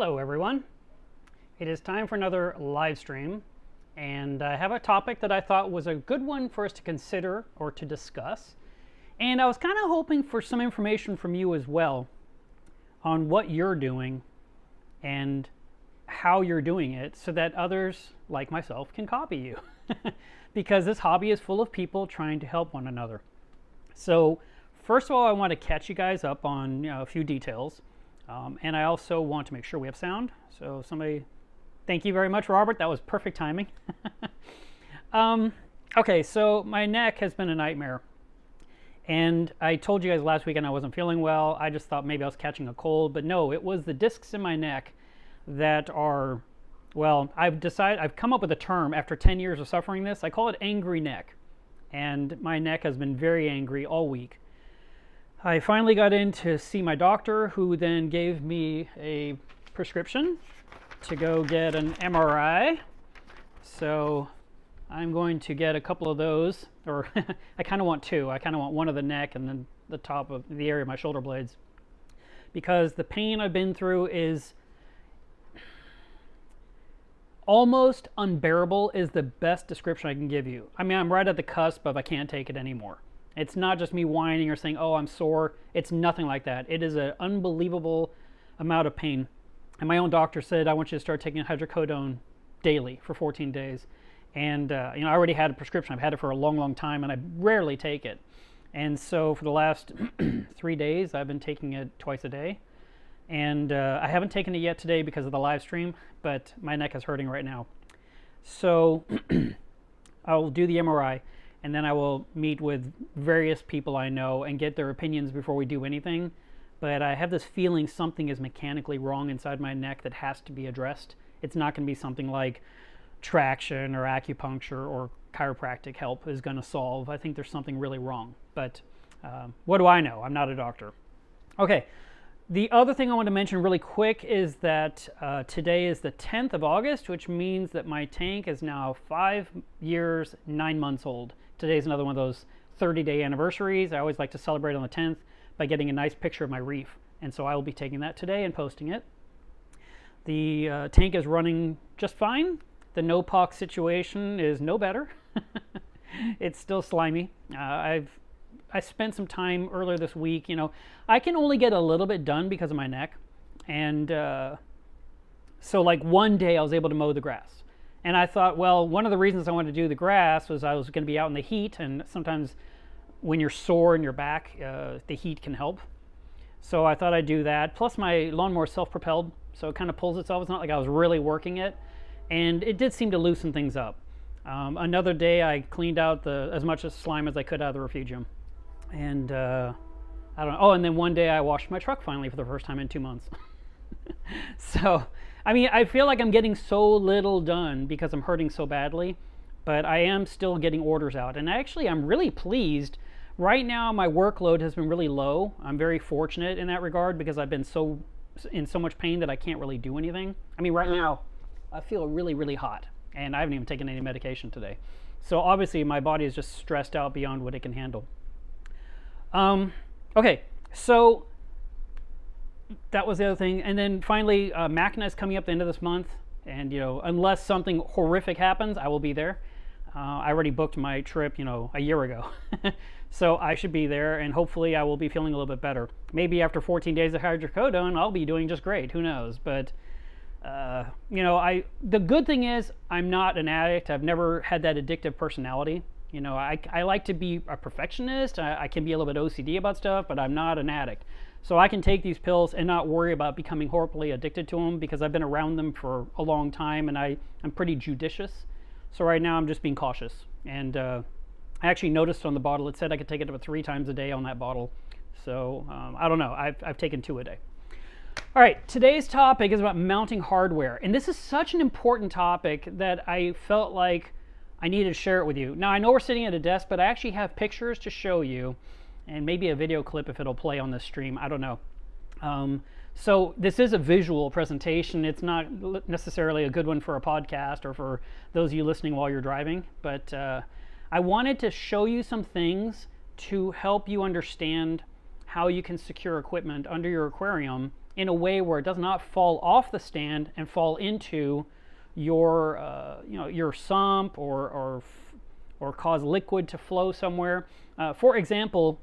Hello everyone. It is time for another live stream and I have a topic that I thought was a good one for us to consider or to discuss. And I was kind of hoping for some information from you as well on what you're doing and how you're doing it so that others like myself can copy you. because this hobby is full of people trying to help one another. So, first of all, I want to catch you guys up on you know, a few details. Um, and I also want to make sure we have sound. So, somebody, thank you very much, Robert. That was perfect timing. um, okay, so my neck has been a nightmare. And I told you guys last weekend I wasn't feeling well. I just thought maybe I was catching a cold, but no, it was the discs in my neck that are well, I've decided, I've come up with a term after 10 years of suffering this. I call it angry neck. And my neck has been very angry all week. I finally got in to see my doctor, who then gave me a prescription to go get an MRI. So I'm going to get a couple of those, or I kind of want two. I kind of want one of the neck and then the top of the area of my shoulder blades. Because the pain I've been through is almost unbearable is the best description I can give you. I mean, I'm right at the cusp of I can't take it anymore. It's not just me whining or saying, oh, I'm sore. It's nothing like that. It is an unbelievable amount of pain. And my own doctor said, I want you to start taking hydrocodone daily for 14 days. And, uh, you know, I already had a prescription. I've had it for a long, long time, and I rarely take it. And so for the last three days, I've been taking it twice a day and uh, I haven't taken it yet today because of the live stream, but my neck is hurting right now. So I'll do the MRI, and then I will meet with various people I know and get their opinions before we do anything. But I have this feeling something is mechanically wrong inside my neck that has to be addressed. It's not going to be something like traction or acupuncture or chiropractic help is going to solve. I think there's something really wrong. But uh, what do I know? I'm not a doctor. Okay, the other thing I want to mention really quick is that uh, today is the 10th of August, which means that my tank is now five years, nine months old. Today is another one of those 30 day anniversaries. I always like to celebrate on the 10th by getting a nice picture of my reef. And so I will be taking that today and posting it. The uh, tank is running just fine. The no pox situation is no better. it's still slimy. Uh, I've I spent some time earlier this week. You know, I can only get a little bit done because of my neck, and uh, so like one day I was able to mow the grass, and I thought, well, one of the reasons I wanted to do the grass was I was going to be out in the heat, and sometimes when you're sore in your back, uh, the heat can help. So I thought I'd do that. Plus, my lawnmower self-propelled, so it kind of pulls itself. It's not like I was really working it, and it did seem to loosen things up. Um, another day, I cleaned out the as much slime as I could out of the refugium and uh, I don't know. Oh, and then one day I washed my truck finally for the first time in two months. so, I mean, I feel like I'm getting so little done because I'm hurting so badly, but I am still getting orders out. And actually, I'm really pleased. Right now, my workload has been really low. I'm very fortunate in that regard because I've been so in so much pain that I can't really do anything. I mean, right now, I feel really, really hot, and I haven't even taken any medication today. So obviously, my body is just stressed out beyond what it can handle. Um, okay, so that was the other thing. And then finally, uh, MACNA is coming up the end of this month. And, you know, unless something horrific happens, I will be there. Uh, I already booked my trip, you know, a year ago. so I should be there, and hopefully I will be feeling a little bit better. Maybe after 14 days of hydrocodone, I'll be doing just great. Who knows? But, uh, you know, I the good thing is I'm not an addict. I've never had that addictive personality. You know, I, I like to be a perfectionist. I, I can be a little bit OCD about stuff, but I'm not an addict. So I can take these pills and not worry about becoming horribly addicted to them because I've been around them for a long time and I, I'm pretty judicious. So right now I'm just being cautious. And uh, I actually noticed on the bottle it said I could take it about three times a day on that bottle. So um, I don't know. I've, I've taken two a day. All right, today's topic is about mounting hardware. And this is such an important topic that I felt like I needed to share it with you. Now, I know we're sitting at a desk, but I actually have pictures to show you and maybe a video clip if it'll play on the stream. I don't know. Um, so this is a visual presentation. It's not necessarily a good one for a podcast or for those of you listening while you're driving, but uh, I wanted to show you some things to help you understand how you can secure equipment under your aquarium in a way where it does not fall off the stand and fall into your, uh, you know, your sump or, or, or cause liquid to flow somewhere. Uh, for example,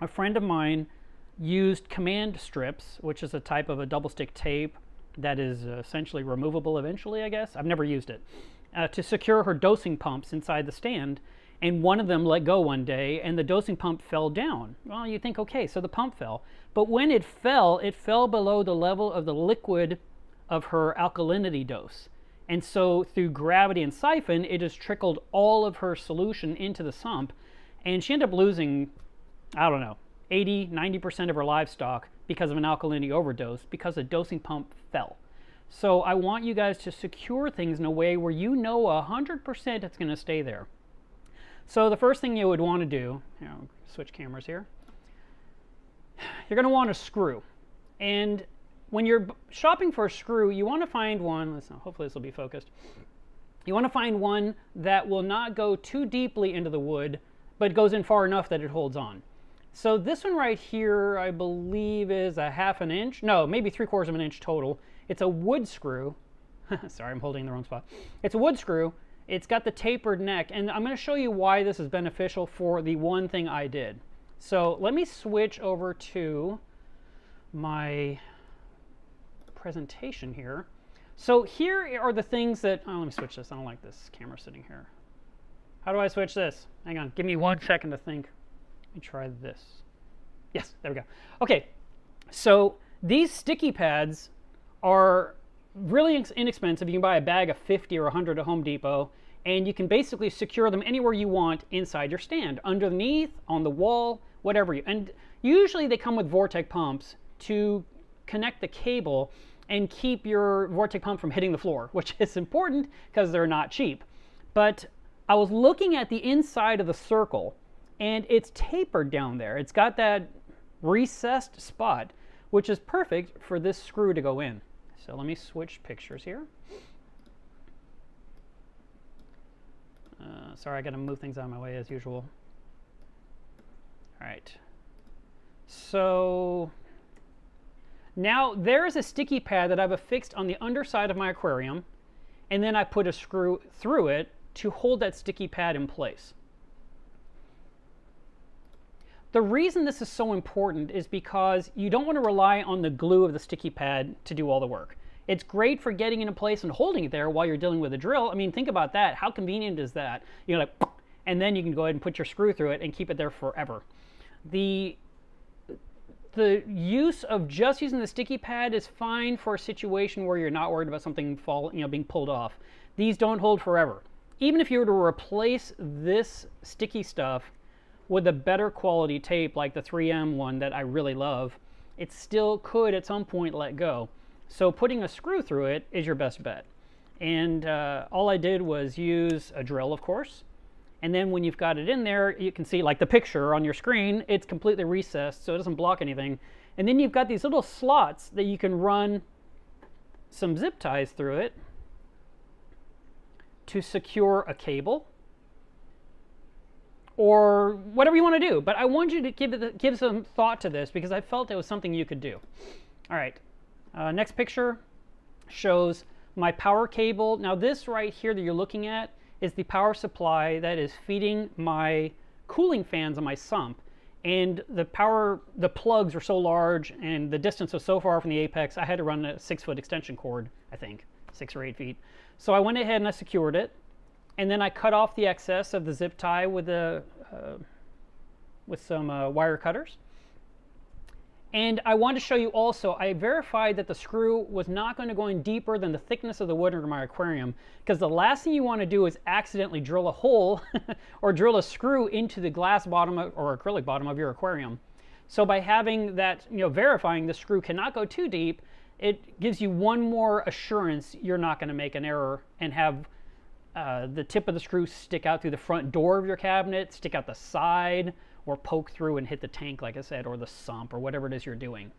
a friend of mine used command strips, which is a type of a double stick tape that is essentially removable eventually, I guess. I've never used it, uh, to secure her dosing pumps inside the stand. And one of them let go one day, and the dosing pump fell down. Well, you think, okay, so the pump fell. But when it fell, it fell below the level of the liquid of her alkalinity dose. And so through gravity and siphon, it has trickled all of her solution into the sump. And she ended up losing, I don't know, 80, 90% of her livestock because of an alkalinity overdose because the dosing pump fell. So I want you guys to secure things in a way where you know 100% it's going to stay there. So the first thing you would want to do, you know, switch cameras here, you're going to want a screw. And when you're shopping for a screw, you want to find one, hopefully this will be focused, you want to find one that will not go too deeply into the wood, but goes in far enough that it holds on. So this one right here, I believe is a half an inch. No, maybe three quarters of an inch total. It's a wood screw. Sorry, I'm holding the wrong spot. It's a wood screw. It's got the tapered neck, and I'm going to show you why this is beneficial for the one thing I did. So let me switch over to my presentation here. So here are the things that, oh, let me switch this. I don't like this camera sitting here. How do I switch this? Hang on, give me one second to think me try this. Yes, there we go. Okay, so these sticky pads are really inexpensive. You can buy a bag of 50 or 100 at Home Depot, and you can basically secure them anywhere you want inside your stand, underneath, on the wall, whatever you. And usually they come with VorTech pumps to connect the cable and keep your VorTech pump from hitting the floor, which is important because they're not cheap. But I was looking at the inside of the circle and it's tapered down there. It's got that recessed spot, which is perfect for this screw to go in. So let me switch pictures here. Uh, sorry, I got to move things out of my way as usual. All right. So now there's a sticky pad that I've affixed on the underside of my aquarium, and then I put a screw through it to hold that sticky pad in place. The reason this is so important is because you don't want to rely on the glue of the sticky pad to do all the work. It's great for getting into place and holding it there while you're dealing with a drill. I mean, think about that. How convenient is that? You're like, and then you can go ahead and put your screw through it and keep it there forever. The the use of just using the sticky pad is fine for a situation where you're not worried about something fall, you know, being pulled off. These don't hold forever. Even if you were to replace this sticky stuff with a better quality tape like the 3M one that I really love, it still could at some point let go. So putting a screw through it is your best bet. And uh, all I did was use a drill, of course. And then when you've got it in there, you can see like the picture on your screen, it's completely recessed so it doesn't block anything. And then you've got these little slots that you can run some zip ties through it to secure a cable or whatever you want to do. But I want you to give, give some thought to this because I felt it was something you could do. All right, uh, next picture shows my power cable. Now this right here that you're looking at is the power supply that is feeding my cooling fans on my sump. And the power, the plugs are so large and the distance was so far from the apex, I had to run a six foot extension cord, I think, six or eight feet. So I went ahead and I secured it and then I cut off the excess of the zip tie with a uh, with some uh, wire cutters. And I want to show you also, I verified that the screw was not going to go in deeper than the thickness of the wood under my aquarium, because the last thing you want to do is accidentally drill a hole or drill a screw into the glass bottom or acrylic bottom of your aquarium. So by having that, you know, verifying the screw cannot go too deep, it gives you one more assurance you're not going to make an error and have uh, the tip of the screw stick out through the front door of your cabinet, stick out the side, or poke through and hit the tank, like I said, or the sump, or whatever it is you're doing.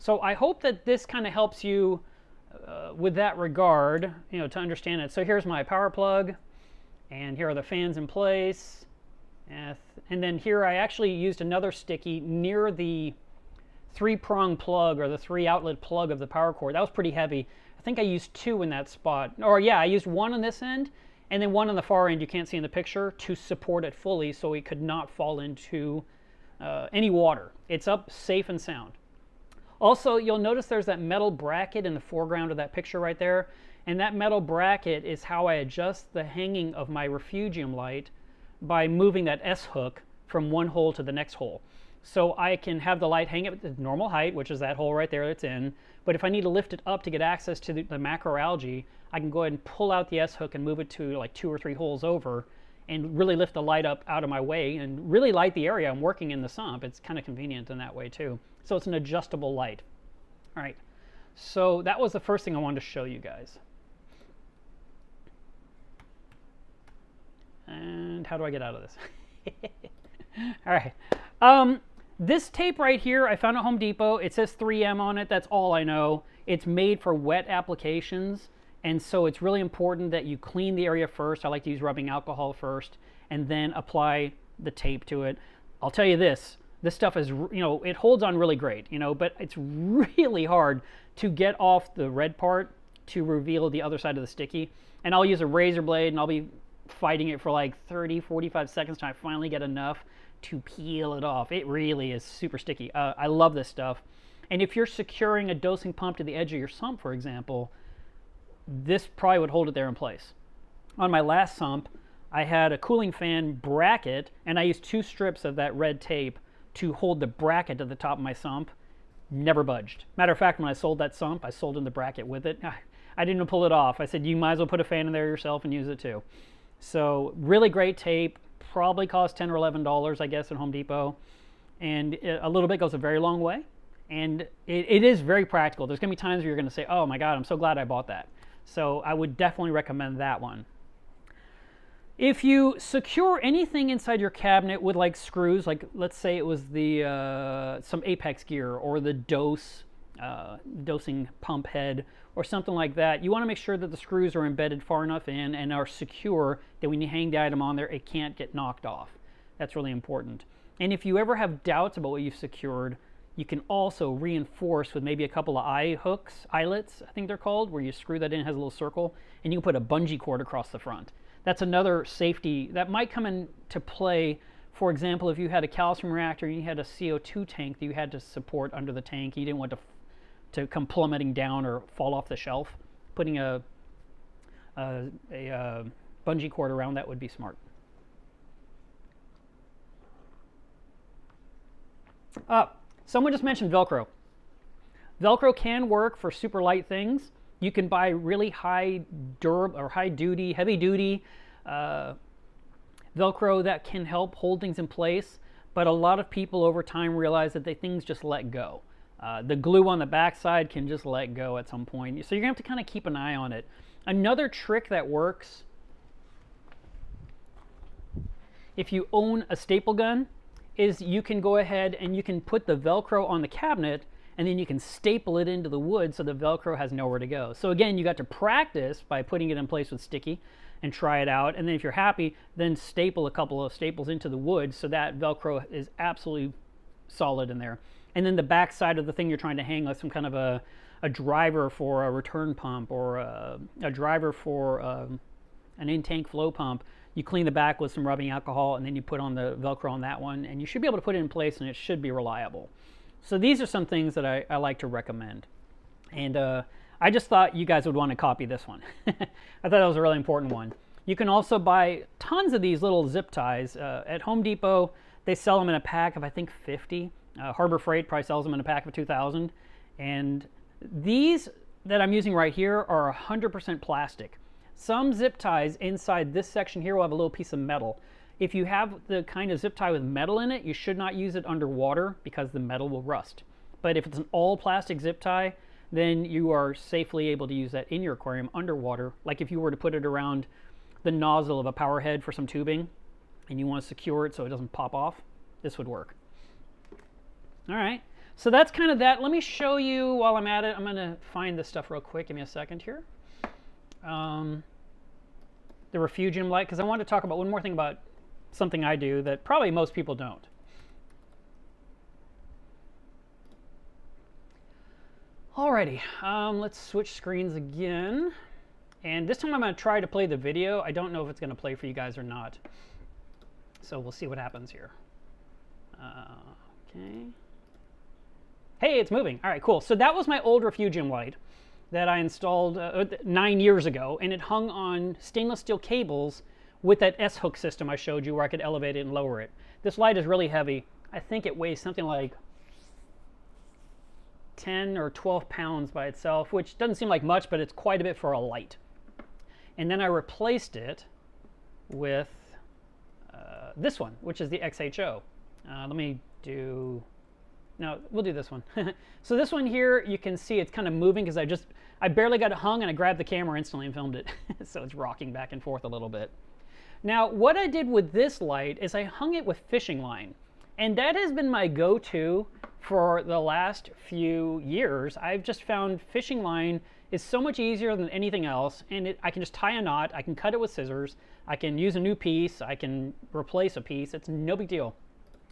So I hope that this kind of helps you uh, with that regard, you know, to understand it. So here's my power plug, and here are the fans in place. And then here I actually used another sticky near the three prong plug or the three outlet plug of the power cord. That was pretty heavy. I think I used two in that spot. Or yeah, I used one on this end and then one on the far end you can't see in the picture to support it fully so it could not fall into uh, any water. It's up safe and sound. Also, you'll notice there's that metal bracket in the foreground of that picture right there. And that metal bracket is how I adjust the hanging of my refugium light by moving that S-hook from one hole to the next hole. So I can have the light hang at the normal height, which is that hole right there that's in. But if I need to lift it up to get access to the, the macroalgae, I can go ahead and pull out the S-hook and move it to like two or three holes over and really lift the light up out of my way and really light the area I'm working in the sump. It's kind of convenient in that way too. So it's an adjustable light. All right, so that was the first thing I wanted to show you guys. And how do I get out of this? all right. Um, this tape right here, I found at Home Depot. It says 3M on it. That's all I know. It's made for wet applications. And so it's really important that you clean the area first. I like to use rubbing alcohol first and then apply the tape to it. I'll tell you this, this stuff is, you know, it holds on really great, you know, but it's really hard to get off the red part to reveal the other side of the sticky. And I'll use a razor blade and I'll be fighting it for like 30, 45 seconds till I finally get enough to peel it off. It really is super sticky. Uh, I love this stuff. And if you're securing a dosing pump to the edge of your sump, for example, this probably would hold it there in place. On my last sump, I had a cooling fan bracket, and I used two strips of that red tape to hold the bracket to the top of my sump. Never budged. Matter of fact, when I sold that sump, I sold in the bracket with it. Ah, I didn't pull it off. I said, you might as well put a fan in there yourself and use it too. So really great tape. Probably cost 10 or $11, I guess, at Home Depot. And a little bit goes a very long way. And it, it is very practical. There's going to be times where you're going to say, oh my God, I'm so glad I bought that. So I would definitely recommend that one. If you secure anything inside your cabinet with like screws, like let's say it was the uh, some Apex gear or the dose uh, dosing pump head or something like that, you want to make sure that the screws are embedded far enough in and are secure that when you hang the item on there, it can't get knocked off. That's really important. And if you ever have doubts about what you've secured, you can also reinforce with maybe a couple of eye hooks, eyelets, I think they're called, where you screw that in, it has a little circle, and you can put a bungee cord across the front. That's another safety that might come into play. For example, if you had a calcium reactor and you had a CO2 tank that you had to support under the tank, you didn't want to, to come plummeting down or fall off the shelf, putting a, a, a, a bungee cord around that would be smart. Up. Someone just mentioned Velcro. Velcro can work for super light things. You can buy really high durable or high duty, heavy duty uh, Velcro that can help hold things in place. But a lot of people over time realize that they things just let go. Uh, the glue on the backside can just let go at some point. So you're gonna have to kind of keep an eye on it. Another trick that works if you own a staple gun is you can go ahead and you can put the Velcro on the cabinet and then you can staple it into the wood so the Velcro has nowhere to go. So again, you got to practice by putting it in place with sticky and try it out. And then if you're happy, then staple a couple of staples into the wood so that Velcro is absolutely solid in there. And then the back side of the thing you're trying to hang like some kind of a, a driver for a return pump or a, a driver for um, an in-tank flow pump you clean the back with some rubbing alcohol and then you put on the Velcro on that one and you should be able to put it in place and it should be reliable. So these are some things that I, I like to recommend. And uh, I just thought you guys would want to copy this one. I thought that was a really important one. You can also buy tons of these little zip ties. Uh, at Home Depot, they sell them in a pack of, I think, 50. Uh, Harbor Freight probably sells them in a pack of 2,000. And these that I'm using right here are 100% plastic. Some zip ties inside this section here will have a little piece of metal. If you have the kind of zip tie with metal in it, you should not use it underwater because the metal will rust. But if it's an all plastic zip tie, then you are safely able to use that in your aquarium underwater. Like if you were to put it around the nozzle of a power head for some tubing and you want to secure it so it doesn't pop off, this would work. All right, so that's kind of that. Let me show you while I'm at it. I'm going to find this stuff real quick. Give me a second here. Um, the refugium light because I want to talk about one more thing about something I do that probably most people don't. Alrighty, um, let's switch screens again. And this time I'm going to try to play the video. I don't know if it's going to play for you guys or not. So we'll see what happens here. Uh, okay. Hey, it's moving. All right, cool. So that was my old Refugium light that I installed uh, nine years ago, and it hung on stainless steel cables with that S-hook system I showed you where I could elevate it and lower it. This light is really heavy. I think it weighs something like 10 or 12 pounds by itself, which doesn't seem like much, but it's quite a bit for a light. And then I replaced it with uh, this one, which is the XHO. Uh, let me do, no, we'll do this one. so this one here, you can see it's kind of moving because I just, I barely got it hung and I grabbed the camera instantly and filmed it. so it's rocking back and forth a little bit. Now, what I did with this light is I hung it with fishing line. And that has been my go-to for the last few years. I've just found fishing line is so much easier than anything else. And it, I can just tie a knot. I can cut it with scissors. I can use a new piece. I can replace a piece. It's no big deal.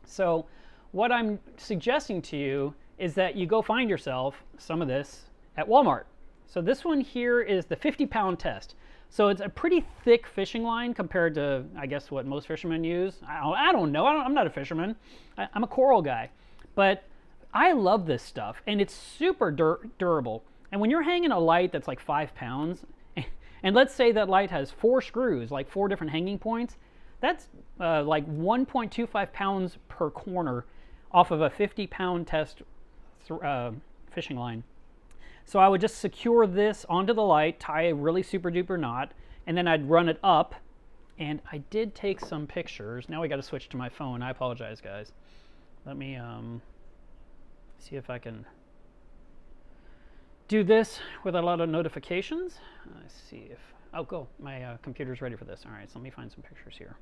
So what I'm suggesting to you is that you go find yourself some of this at Walmart. So this one here is the 50 pound test. So it's a pretty thick fishing line compared to, I guess, what most fishermen use. I don't, I don't know. I am not a fisherman. I, am a coral guy. But I love this stuff, and it's super dur durable. And when you're hanging a light that's like five pounds, and let's say that light has four screws, like four different hanging points, that's uh, like 1.25 pounds per corner off of a 50 pound test uh, fishing line. So I would just secure this onto the light, tie a really super duper knot, and then I'd run it up. And I did take some pictures. Now we got to switch to my phone. I apologize, guys. Let me um, see if I can do this with a lot of notifications. Let's see if, oh, go. My uh, computer's ready for this. All right, so let me find some pictures here.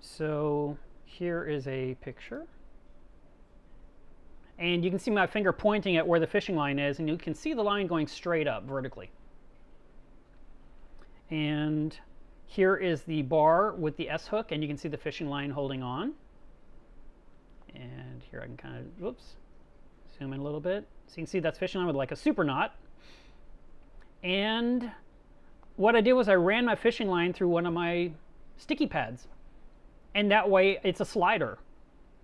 So here is a picture. And you can see my finger pointing at where the fishing line is, and you can see the line going straight up vertically. And here is the bar with the S-hook, and you can see the fishing line holding on. And here I can kind of, whoops, zoom in a little bit. So you can see that's fishing line with like a super knot. And what I did was I ran my fishing line through one of my sticky pads. And that way it's a slider.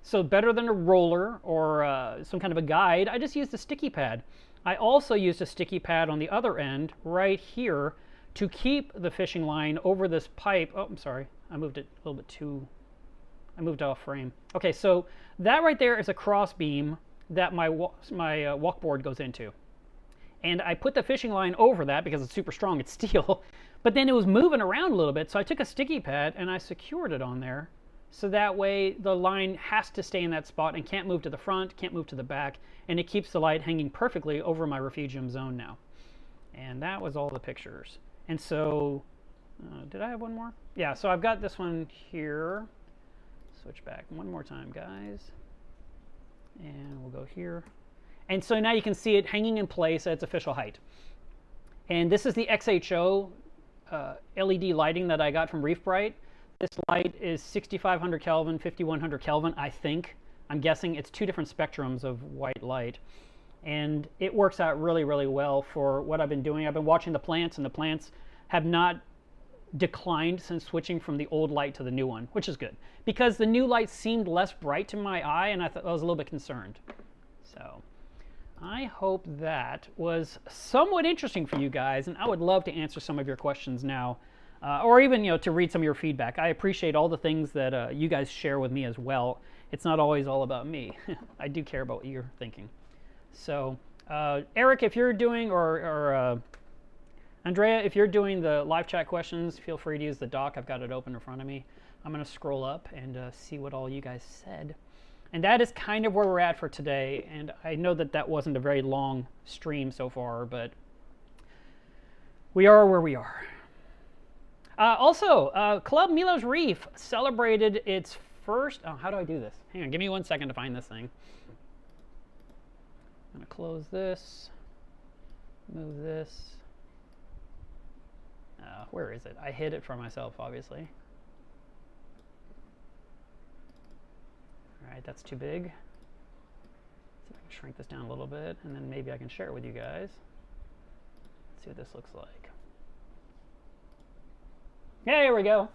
So better than a roller or uh, some kind of a guide, I just used a sticky pad. I also used a sticky pad on the other end right here to keep the fishing line over this pipe. Oh, I'm sorry. I moved it a little bit too, I moved off frame. Okay, so that right there is a cross beam that my, my uh, walkboard goes into. And I put the fishing line over that because it's super strong, it's steel. But then it was moving around a little bit, so I took a sticky pad and I secured it on there so that way the line has to stay in that spot and can't move to the front, can't move to the back, and it keeps the light hanging perfectly over my refugium zone now. And that was all the pictures. And so, uh, did I have one more? Yeah, so I've got this one here. Switch back one more time, guys. And we'll go here. And so now you can see it hanging in place at its official height. And this is the XHO uh, LED lighting that I got from Reef Brite. This light is 6500 Kelvin, 5100 Kelvin, I think. I'm guessing it's two different spectrums of white light. And it works out really, really well for what I've been doing. I've been watching the plants, and the plants have not declined since switching from the old light to the new one, which is good. Because the new light seemed less bright to my eye, and I, I was a little bit concerned. So I hope that was somewhat interesting for you guys, and I would love to answer some of your questions now uh, or even you know to read some of your feedback. I appreciate all the things that uh, you guys share with me as well. It's not always all about me. I do care about what you're thinking. So uh, Eric, if you're doing or, or uh, Andrea, if you're doing the live chat questions, feel free to use the doc. I've got it open in front of me. I'm going to scroll up and uh, see what all you guys said. And that is kind of where we're at for today. And I know that that wasn't a very long stream so far, but we are where we are. Uh, also, uh, Club Melev's Reef celebrated its first. Oh, how do I do this? Hang on, give me one second to find this thing. I'm going to close this, move this. Uh, where is it? I hid it for myself, obviously. All right, that's too big. shrink this down a little bit, and then maybe I can share it with you guys. Let's see what this looks like. Yeah, here we go.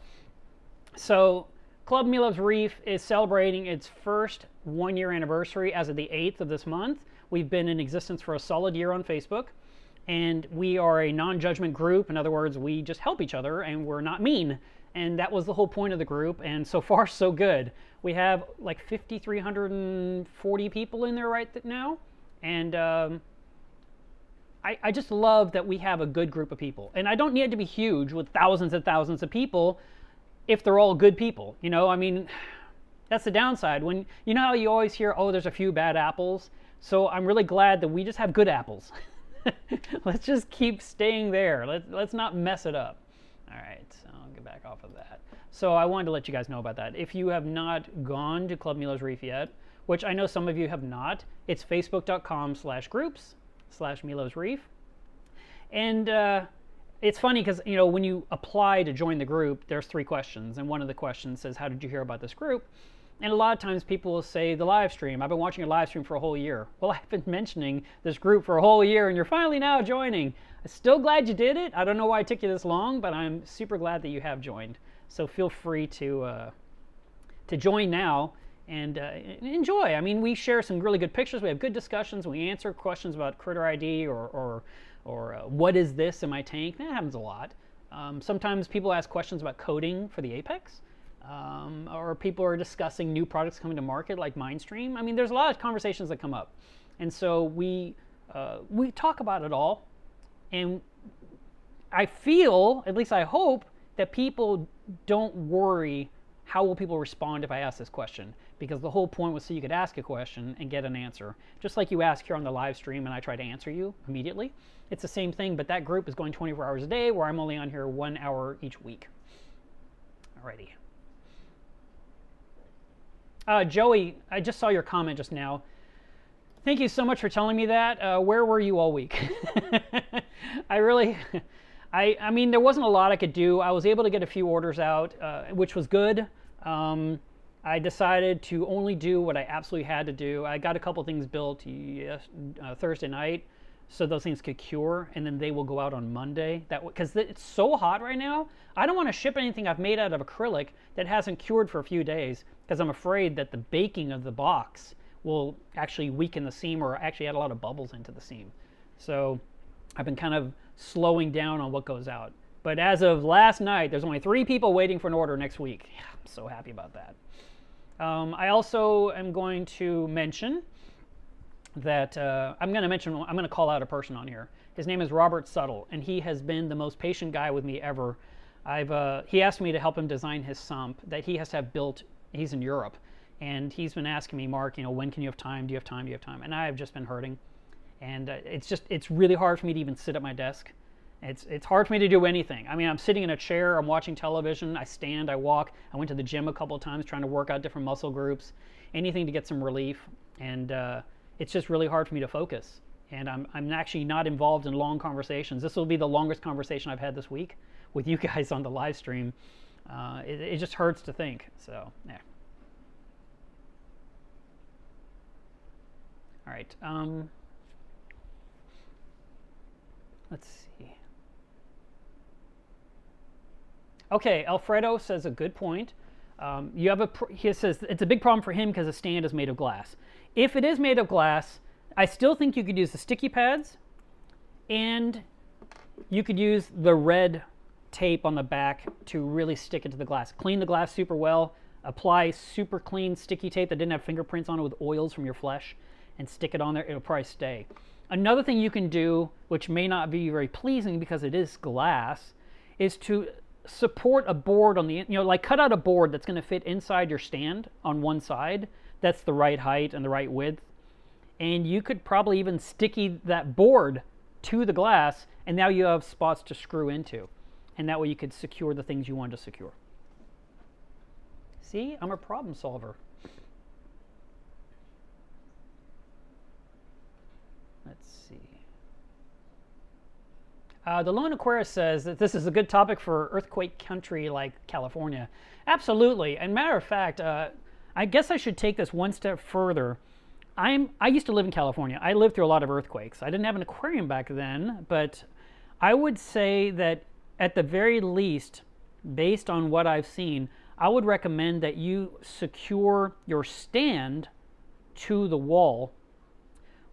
So Club Melev's Reef is celebrating its first one year anniversary as of the 8th of this month. We've been in existence for a solid year on Facebook, and we are a non judgment group. In other words, we just help each other and we're not mean. And that was the whole point of the group, and so far, so good. We have like 5,340 people in there right now, and um, I, I just love that we have a good group of people. And I don't need to be huge with thousands and thousands of people if they're all good people. You know, I mean, that's the downside. When you know how you always hear, oh, there's a few bad apples. So I'm really glad that we just have good apples. let's just keep staying there. Let's let's not mess it up. All right, so I'll get back off of that. So I wanted to let you guys know about that. If you have not gone to Club Melev's Reef yet, which I know some of you have not, it's facebook.com slash groups slash Melev's Reef. And uh, it's funny because you know when you apply to join the group, there's three questions, and one of the questions says, "How did you hear about this group?" And a lot of times people will say the live stream. I've been watching a live stream for a whole year. Well, I've been mentioning this group for a whole year, and you're finally now joining. I'm still glad you did it. I don't know why it took you this long, but I'm super glad that you have joined. So feel free to uh, to join now and uh, enjoy. I mean, we share some really good pictures. We have good discussions. We answer questions about Critter ID or, or or uh, what is this in my tank? That happens a lot. Um, sometimes people ask questions about coding for the Apex, um, or people are discussing new products coming to market like Mindstream. I mean, there's a lot of conversations that come up, and so we uh, we talk about it all, and I feel, at least I hope, that people don't worry how will people respond if I ask this question? Because the whole point was so you could ask a question and get an answer. Just like you ask here on the live stream and I try to answer you immediately. It's the same thing, but that group is going 24 hours a day where I'm only on here one hour each week. Alrighty. Uh, Joey, I just saw your comment just now. Thank you so much for telling me that. Uh, where were you all week? I really, I, I mean, there wasn't a lot I could do. I was able to get a few orders out, uh, which was good. Um, I decided to only do what I absolutely had to do. I got a couple things built yes, uh, Thursday night, so those things could cure, and then they will go out on Monday. That because it's so hot right now, I don't want to ship anything I've made out of acrylic that hasn't cured for a few days because I'm afraid that the baking of the box will actually weaken the seam or actually add a lot of bubbles into the seam. So I've been kind of slowing down on what goes out. But as of last night, there's only three people waiting for an order next week. Yeah, I'm so happy about that. Um, I also am going to mention that uh, I'm going to mention, I'm going to call out a person on here. His name is Robert Suttle, and he has been the most patient guy with me ever. I've, uh, he asked me to help him design his sump that he has to have built. He's in Europe, and he's been asking me, Mark, you know, when can you have time? Do you have time? Do you have time? And I have just been hurting, and uh, it's just it's really hard for me to even sit at my desk. It's, it's hard for me to do anything. I mean, I'm sitting in a chair, I'm watching television, I stand, I walk. I went to the gym a couple of times trying to work out different muscle groups, anything to get some relief. And uh, it's just really hard for me to focus. And I'm, I'm actually not involved in long conversations. This will be the longest conversation I've had this week with you guys on the live stream. Uh, it, it just hurts to think. So, yeah. All right. Um, let's see. Okay, Alfredo says a good point. Um, you have a he says it's a big problem for him because the stand is made of glass. If it is made of glass, I still think you could use the sticky pads, and you could use the red tape on the back to really stick it to the glass. Clean the glass super well. Apply super clean sticky tape that didn't have fingerprints on it with oils from your flesh, and stick it on there. It'll probably stay. Another thing you can do, which may not be very pleasing because it is glass, is to support a board on the, you know, like cut out a board that's going to fit inside your stand on one side. That's the right height and the right width. And you could probably even sticky that board to the glass, and now you have spots to screw into. And that way you could secure the things you want to secure. See, I'm a problem solver. Uh, the Lone Aquarius says that this is a good topic for earthquake country like California. Absolutely. And matter of fact, uh, I guess I should take this one step further. I'm I used to live in California. I lived through a lot of earthquakes. I didn't have an aquarium back then, but I would say that at the very least, based on what I've seen, I would recommend that you secure your stand to the wall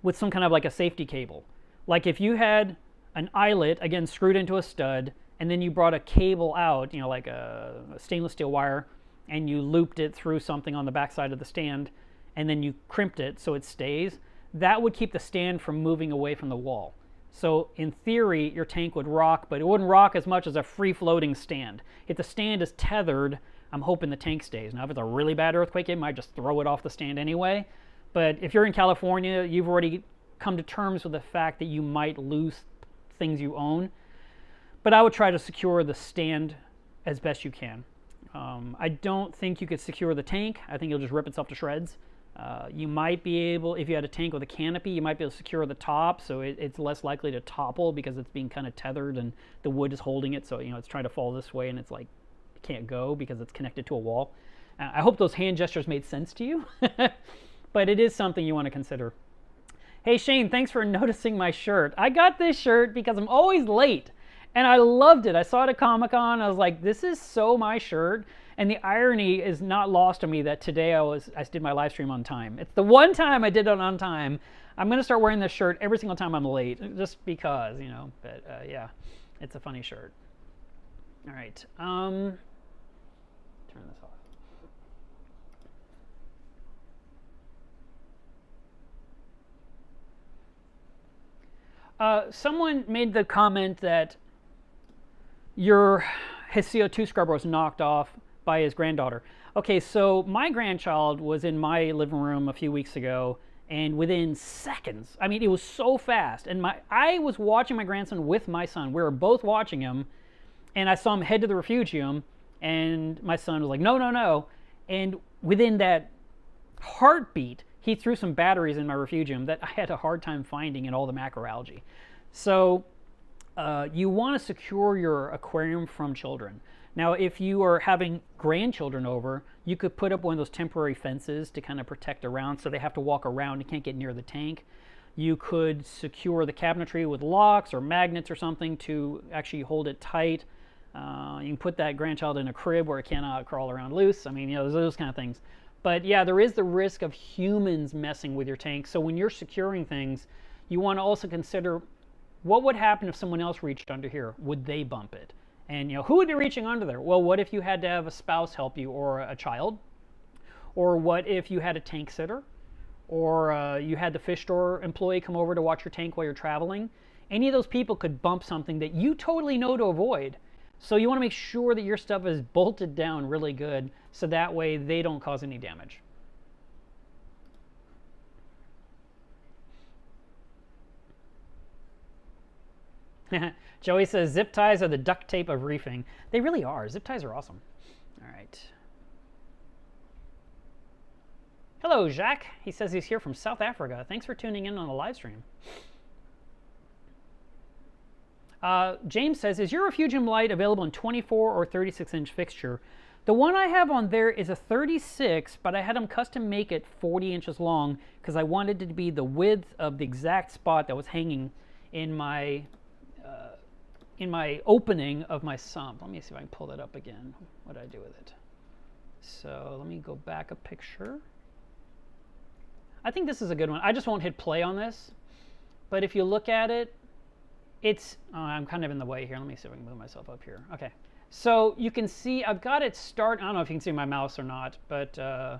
with some kind of like a safety cable. Like if you had an eyelet, again, screwed into a stud, and then you brought a cable out, you know, like a, stainless steel wire, and you looped it through something on the backside of the stand, and then you crimped it so it stays, that would keep the stand from moving away from the wall. So in theory, your tank would rock, but it wouldn't rock as much as a free-floating stand. If the stand is tethered, I'm hoping the tank stays. Now, if it's a really bad earthquake, it might just throw it off the stand anyway. But if you're in California, you've already come to terms with the fact that you might lose things you own. But I would try to secure the stand as best you can. Um, I don't think you could secure the tank. I think it'll just rip itself to shreds. Uh, you might be able, if you had a tank with a canopy, you might be able to secure the top so it, it's less likely to topple because it's being kind of tethered and the wood is holding it. So, you know, it's trying to fall this way and it's like, it can't go because it's connected to a wall. Uh, I hope those hand gestures made sense to you, but it is something you want to consider. Hey Shane, thanks for noticing my shirt. I got this shirt because I'm always late and I loved it. I saw it at Comic Con. I was like, this is so my shirt. And the irony is not lost on me that today I was I did my live stream on time. It's the one time I did it on time. I'm gonna start wearing this shirt every single time I'm late, just because, you know. But uh, yeah, it's a funny shirt. All right. Um, turn this off. Uh, someone made the comment that your his CO2 scrubber was knocked off by his granddaughter. Okay, so my grandchild was in my living room a few weeks ago, and within seconds, I mean, it was so fast. And my I was watching my grandson with my son. We were both watching him, and I saw him head to the refugium, and my son was like, "No, no, no!" And within that heartbeat, he threw some batteries in my refugium that I had a hard time finding in all the macroalgae. So uh, you want to secure your aquarium from children. Now, if you are having grandchildren over, you could put up one of those temporary fences to kind of protect around so they have to walk around and can't get near the tank. You could secure the cabinetry with locks or magnets or something to actually hold it tight. Uh, you can put that grandchild in a crib where it cannot crawl around loose. I mean, you know, those, those kind of things. But yeah, there is the risk of humans messing with your tank. So when you're securing things, you want to also consider what would happen if someone else reached under here? Would they bump it? And you know, who would be reaching under there? Well, what if you had to have a spouse help you or a child? Or what if you had a tank sitter? Or uh, you had the fish store employee come over to watch your tank while you're traveling? Any of those people could bump something that you totally know to avoid. So you want to make sure that your stuff is bolted down really good so that way they don't cause any damage. Joey says zip ties are the duct tape of reefing. They really are. Zip ties are awesome. All right. Hello, Jacques. He says he's here from South Africa. Thanks for tuning in on the live stream. Uh, James says, is your Refugium light available in 24 or 36 inch fixture? The one I have on there is a 36, but I had them custom make it 40 inches long because I wanted it to be the width of the exact spot that was hanging in my uh, in my opening of my sump. Let me see if I can pull that up again. What did I do with it? So let me go back a picture. I think this is a good one. I just won't hit play on this, but if you look at it, it's, oh, I'm kind of in the way here. Let me see if I can move myself up here. Okay. So you can see I've got it start. I don't know if you can see my mouse or not, but uh,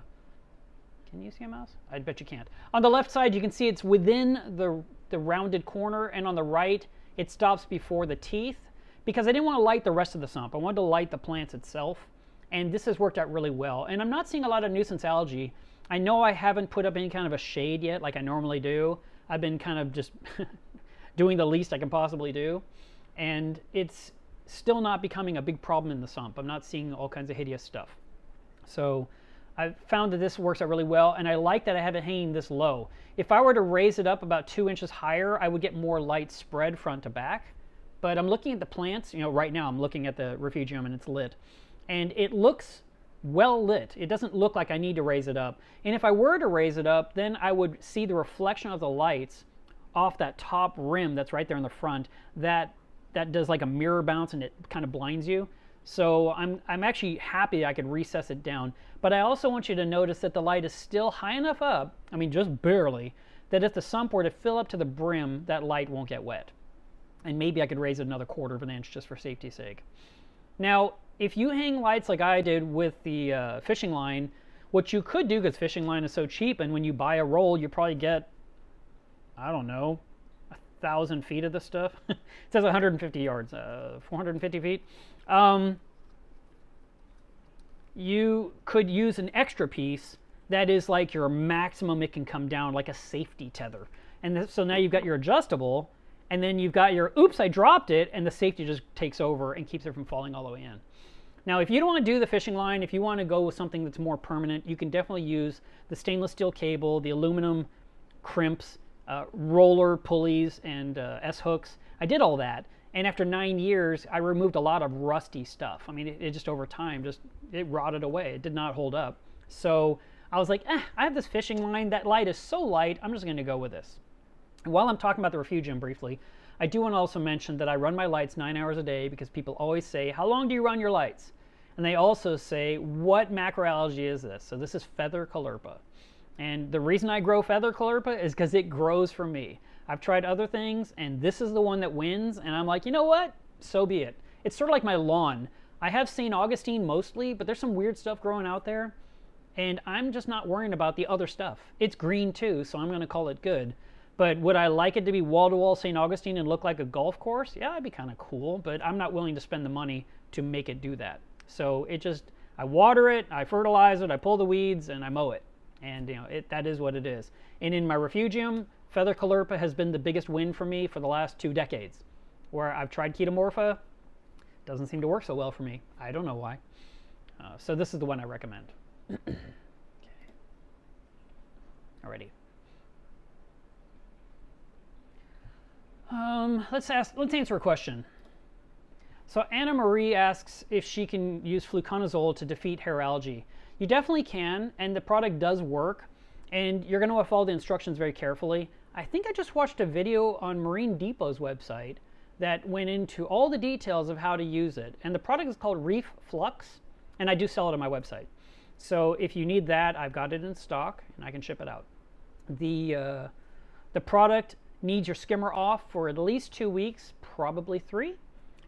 can you see a mouse? I bet you can't. On the left side, you can see it's within the, the rounded corner, and on the right, it stops before the teeth because I didn't want to light the rest of the sump. I wanted to light the plants itself, and this has worked out really well. And I'm not seeing a lot of nuisance algae. I know I haven't put up any kind of a shade yet like I normally do. I've been kind of just doing the least I can possibly do. And it's still not becoming a big problem in the sump. I'm not seeing all kinds of hideous stuff. So I've found that this works out really well, and I like that I have it hanging this low. If I were to raise it up about two inches higher, I would get more light spread front to back. But I'm looking at the plants, you know, right now I'm looking at the refugium and it's lit. And it looks well lit. It doesn't look like I need to raise it up. And if I were to raise it up, then I would see the reflection of the lights off that top rim that's right there in the front that that does like a mirror bounce and it kind of blinds you. So I'm, I'm actually happy I could recess it down. But I also want you to notice that the light is still high enough up, I mean just barely, that if the sump were to fill up to the brim, that light won't get wet. And maybe I could raise it another quarter of an inch just for safety's sake. Now, if you hang lights like I did with the uh, fishing line, what you could do, because fishing line is so cheap, and when you buy a roll, you probably get, I don't know, a thousand feet of this stuff. it says 150 yards, uh, 450 feet. Um, you could use an extra piece that is like your maximum it can come down, like a safety tether. And so now you've got your adjustable, and then you've got your, oops, I dropped it, and the safety just takes over and keeps it from falling all the way in. Now, if you don't want to do the fishing line, if you want to go with something that's more permanent, you can definitely use the stainless steel cable, the aluminum crimps, uh, roller pulleys, and uh, S-hooks. I did all that. And after nine years, I removed a lot of rusty stuff. I mean, it, it, just over time, just it rotted away. It did not hold up. So I was like, eh, I have this fishing line. That light is so light. I'm just going to go with this. And while I'm talking about the Refugium briefly, I do want to also mention that I run my lights nine hours a day because people always say, how long do you run your lights? And they also say, what macroalgae is this? So this is feather caulerpa. And the reason I grow feather caulerpa is because it grows for me. I've tried other things, and this is the one that wins. And I'm like, you know what? So be it. It's sort of like my lawn. I have St. Augustine mostly, but there's some weird stuff growing out there. And I'm just not worrying about the other stuff. It's green too, so I'm going to call it good. But would I like it to be wall to wall St. Augustine and look like a golf course? Yeah, that'd be kind of cool, but I'm not willing to spend the money to make it do that. So it just, I water it, I fertilize it, I pull the weeds, and I mow it. And you know, it, that is what it is. And in my refugium, Feather Caulerpa has been the biggest win for me for the last two decades. Where I've tried Chaetomorpha, doesn't seem to work so well for me. I don't know why. Uh, so this is the one I recommend. okay. Alrighty. Um, let's ask. Let's answer a question. So Anna Marie asks if she can use fluconazole to defeat hair algae. You definitely can, and the product does work. And you're going to follow the instructions very carefully. I think I just watched a video on Marine Depot's website that went into all the details of how to use it. And the product is called Reef Flux, and I do sell it on my website. So if you need that, I've got it in stock and I can ship it out. The, uh, the product needs your skimmer off for at least two weeks, probably three.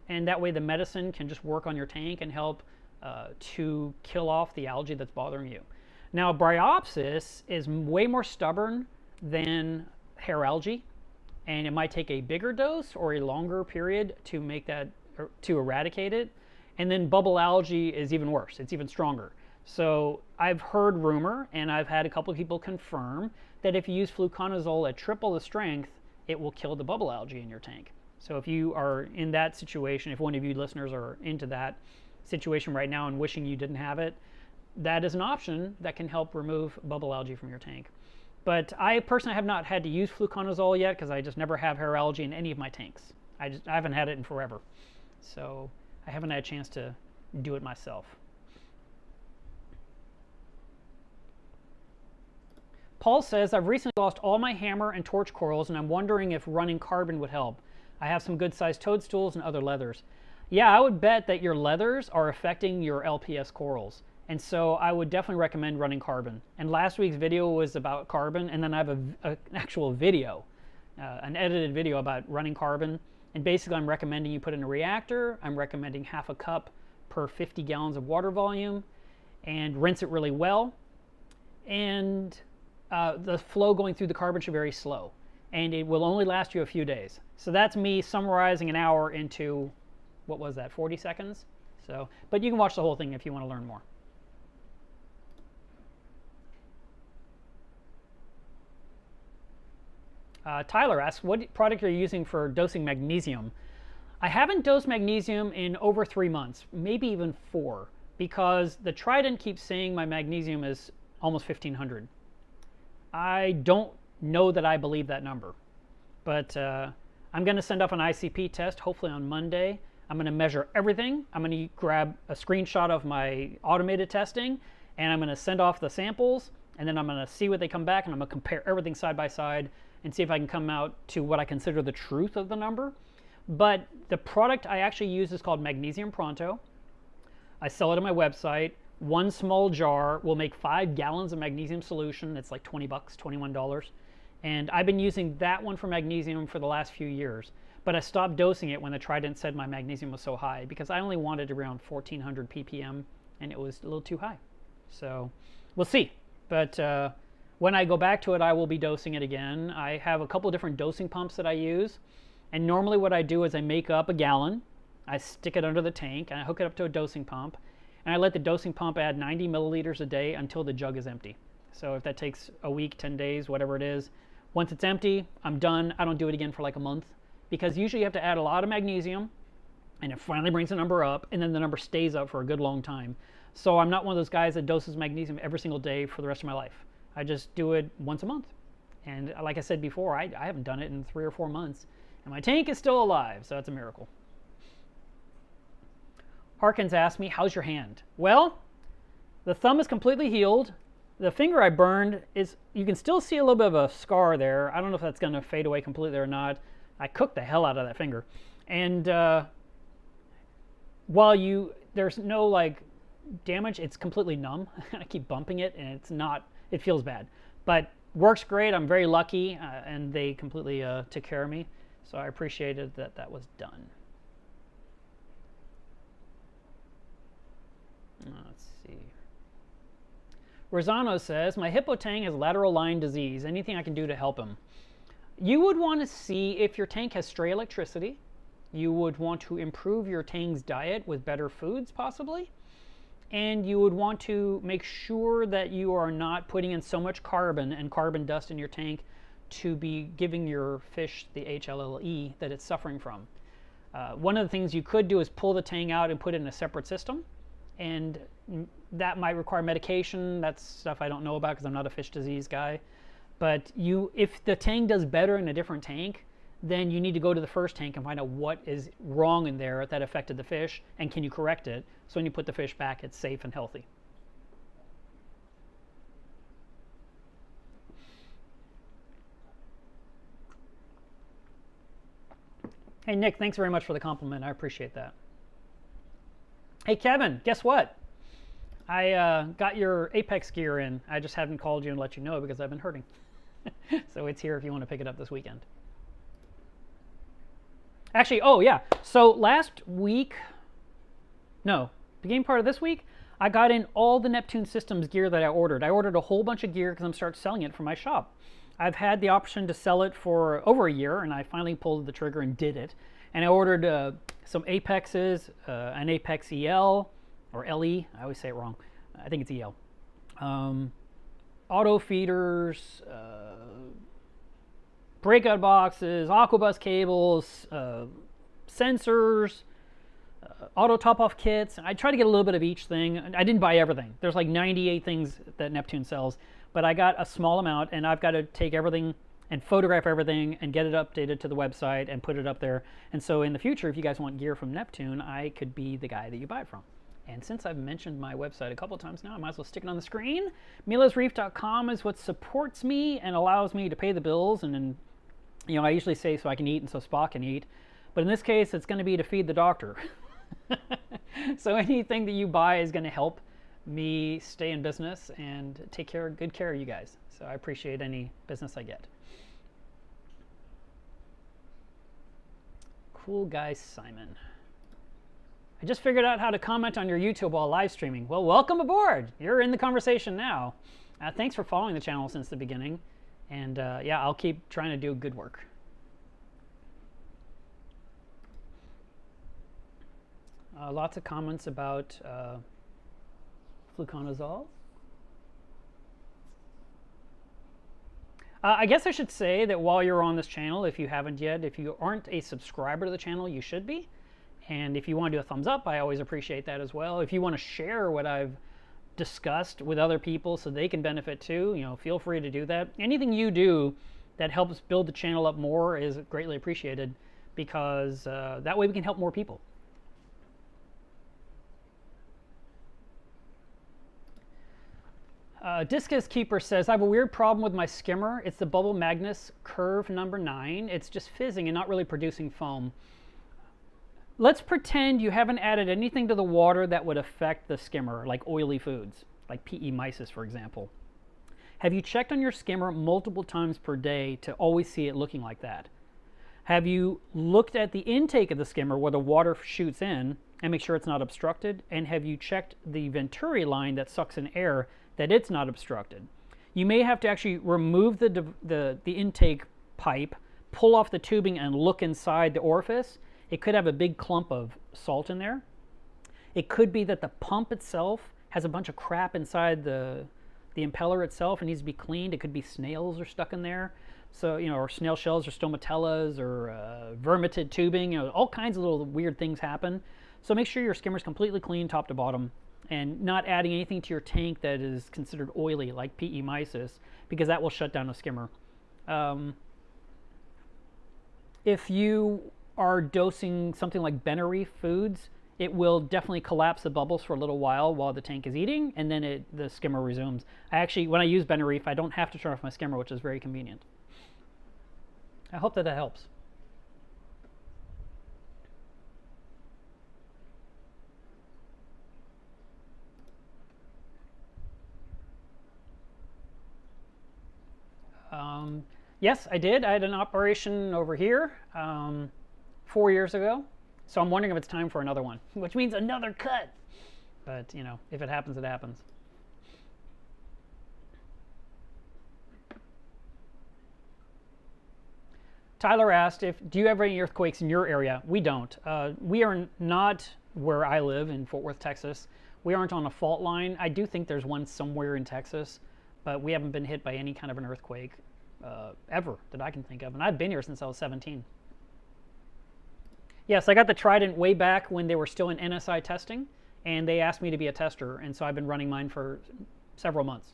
And that way the medicine can just work on your tank and help uh, to kill off the algae that's bothering you. Now, bryopsis is way more stubborn than hair algae, and it might take a bigger dose or a longer period to make that to eradicate it. And then bubble algae is even worse; it's even stronger. So I've heard rumor, and I've had a couple of people confirm that if you use fluconazole at triple the strength, it will kill the bubble algae in your tank. So if you are in that situation, if one of you listeners are into that situation right now and wishing you didn't have it, that is an option that can help remove bubble algae from your tank. But I personally have not had to use fluconazole yet because I just never have hair algae in any of my tanks. I, just, I haven't had it in forever. So I haven't had a chance to do it myself. Paul says, I've recently lost all my hammer and torch corals and I'm wondering if running carbon would help. I have some good sized toadstools and other leathers. Yeah, I would bet that your leathers are affecting your LPS corals. And so I would definitely recommend running carbon. And last week's video was about carbon, and then I have a, a, an actual video, uh, an edited video about running carbon. And basically, I'm recommending you put in a reactor. I'm recommending half a cup per 50 gallons of water volume, and rinse it really well. And uh, the flow going through the carbon should be very slow, and it will only last you a few days. So that's me summarizing an hour into what was that, 40 seconds? So, but you can watch the whole thing if you want to learn more. Uh, Tyler asks, what product are you using for dosing magnesium? I haven't dosed magnesium in over three months, maybe even four, because the Trident keeps saying my magnesium is almost 1500. I don't know that I believe that number, but uh, I'm going to send off an ICP test hopefully on Monday. I'm going to measure everything. I'm going to grab a screenshot of my automated testing and I'm going to send off the samples and then I'm going to see what they come back and I'm going to compare everything side by side and see if I can come out to what I consider the truth of the number. But the product I actually use is called Magnesium Pronto. I sell it on my website. One small jar will make five gallons of magnesium solution. It's like 20 bucks, $21. And I've been using that one for magnesium for the last few years. But I stopped dosing it when the Trident said my magnesium was so high because I only wanted around 1400 ppm and it was a little too high. So we'll see. But uh, when I go back to it, I will be dosing it again. I have a couple different dosing pumps that I use. And normally what I do is I make up a gallon, I stick it under the tank, and I hook it up to a dosing pump. And I let the dosing pump add 90 milliliters a day until the jug is empty. So if that takes a week, 10 days, whatever it is, once it's empty, I'm done. I don't do it again for like a month because usually you have to add a lot of magnesium and it finally brings the number up and then the number stays up for a good long time. So I'm not one of those guys that doses magnesium every single day for the rest of my life. I just do it once a month. And like I said before, I, I haven't done it in three or four months. And my tank is still alive, so that's a miracle. Harkins asked me, How's your hand? Well, the thumb is completely healed. The finger I burned is, you can still see a little bit of a scar there. I don't know if that's going to fade away completely or not. I cooked the hell out of that finger. And uh, while you, there's no like damage, it's completely numb. I keep bumping it and it's not, it feels bad. But works great. I'm very lucky uh, and they completely uh, took care of me. So I appreciated that that was done. Let's see. Rosano says, My hippotang has lateral line disease. Anything I can do to help him? You would want to see if your tank has stray electricity. You would want to improve your tank's diet with better foods, possibly. And you would want to make sure that you are not putting in so much carbon and carbon dust in your tank to be giving your fish the HLLE that it's suffering from. Uh, one of the things you could do is pull the tang out and put it in a separate system. And that might require medication. That's stuff I don't know about because I'm not a fish disease guy. But you, if the tank does better in a different tank, then you need to go to the first tank and find out what is wrong in there that affected the fish and can you correct it so when you put the fish back it's safe and healthy. Hey, Nick, thanks very much for the compliment. I appreciate that. Hey, Kevin, guess what? I uh, got your Apex gear in. I just haven't called you and let you know because I've been hurting. so it's here if you want to pick it up this weekend. Actually, oh yeah. So last week, no, beginning part of this week, I got in all the Neptune Systems gear that I ordered. I ordered a whole bunch of gear because I'm start selling it for my shop. I've had the option to sell it for over a year, and I finally pulled the trigger and did it. And I ordered uh, some Apexes, uh, an Apex EL, or LE, I always say it wrong. I think it's EL. Um, auto feeders, uh, breakout boxes, Aquabus cables, uh, sensors, uh, auto top-off kits. I try to get a little bit of each thing. I didn't buy everything. There's like 98 things that Neptune sells but I got a small amount and I've got to take everything and photograph everything and get it updated to the website and put it up there. And so in the future, if you guys want gear from Neptune, I could be the guy that you buy it from. And since I've mentioned my website a couple times now, I might as well stick it on the screen. MelevsReef.com is what supports me and allows me to pay the bills. And then, you know, I usually say so I can eat and so Spock can eat. But in this case, it's going to be to feed the doctor. so anything that you buy is going to help me stay in business and take care, good care of you guys. So I appreciate any business I get. Cool guy Simon. I just figured out how to comment on your YouTube while live streaming. Well, welcome aboard. You're in the conversation now. Uh, thanks for following the channel since the beginning. And uh, yeah, I'll keep trying to do good work. Uh, lots of comments about uh, fluconazole. Uh, I guess I should say that while you're on this channel, if you haven't yet, if you aren't a subscriber to the channel, you should be. And if you want to do a thumbs up, I always appreciate that as well. If you want to share what I've discussed with other people so they can benefit too, you know, feel free to do that. Anything you do that helps build the channel up more is greatly appreciated because uh, that way we can help more people. Uh, Discus Keeper says, I have a weird problem with my skimmer. It's the Bubble Magus Curve number 9. It's just fizzing and not really producing foam. Let's pretend you haven't added anything to the water that would affect the skimmer, like oily foods, like PE mysis, for example. Have you checked on your skimmer multiple times per day to always see it looking like that? Have you looked at the intake of the skimmer where the water shoots in and make sure it's not obstructed? And have you checked the venturi line that sucks in air that it's not obstructed? You may have to actually remove the, the, the intake pipe, pull off the tubing, and look inside the orifice. It could have a big clump of salt in there. It could be that the pump itself has a bunch of crap inside the, the impeller itself and needs to be cleaned. It could be snails are stuck in there. So, you know, or snail shells or stomatellas or uh, vermetid tubing, you know, all kinds of little weird things happen. So make sure your skimmer is completely clean top to bottom and not adding anything to your tank that is considered oily like PE mysis because that will shut down the skimmer. Um, if you are dosing something like Benereef foods, it will definitely collapse the bubbles for a little while while the tank is eating, and then it, the skimmer resumes. I actually, when I use Benereef, I don't have to turn off my skimmer, which is very convenient. I hope that that helps. Um, yes, I did. I had an operation over here um, four years ago. So I'm wondering if it's time for another one, which means another cut. But, you know, if it happens, it happens. Tyler asked if do you have any earthquakes in your area? We don't. Uh, we are not where I live in Fort Worth, Texas. We aren't on a fault line. I do think there's one somewhere in Texas, but we haven't been hit by any kind of an earthquake uh, ever that I can think of. And I've been here since I was 17. Yes, I got the Trident way back when they were still in NSI testing, and they asked me to be a tester, and so I've been running mine for several months.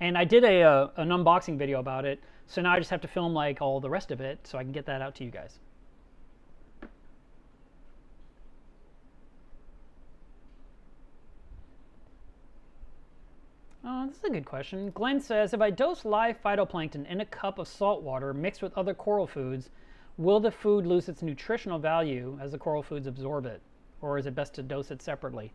And I did a, a uh, an unboxing video about it, so now I just have to film like all the rest of it so I can get that out to you guys. Oh, this is a good question. Glenn says, if I dose live phytoplankton in a cup of salt water mixed with other coral foods, will the food lose its nutritional value as the coral foods absorb it? Or is it best to dose it separately?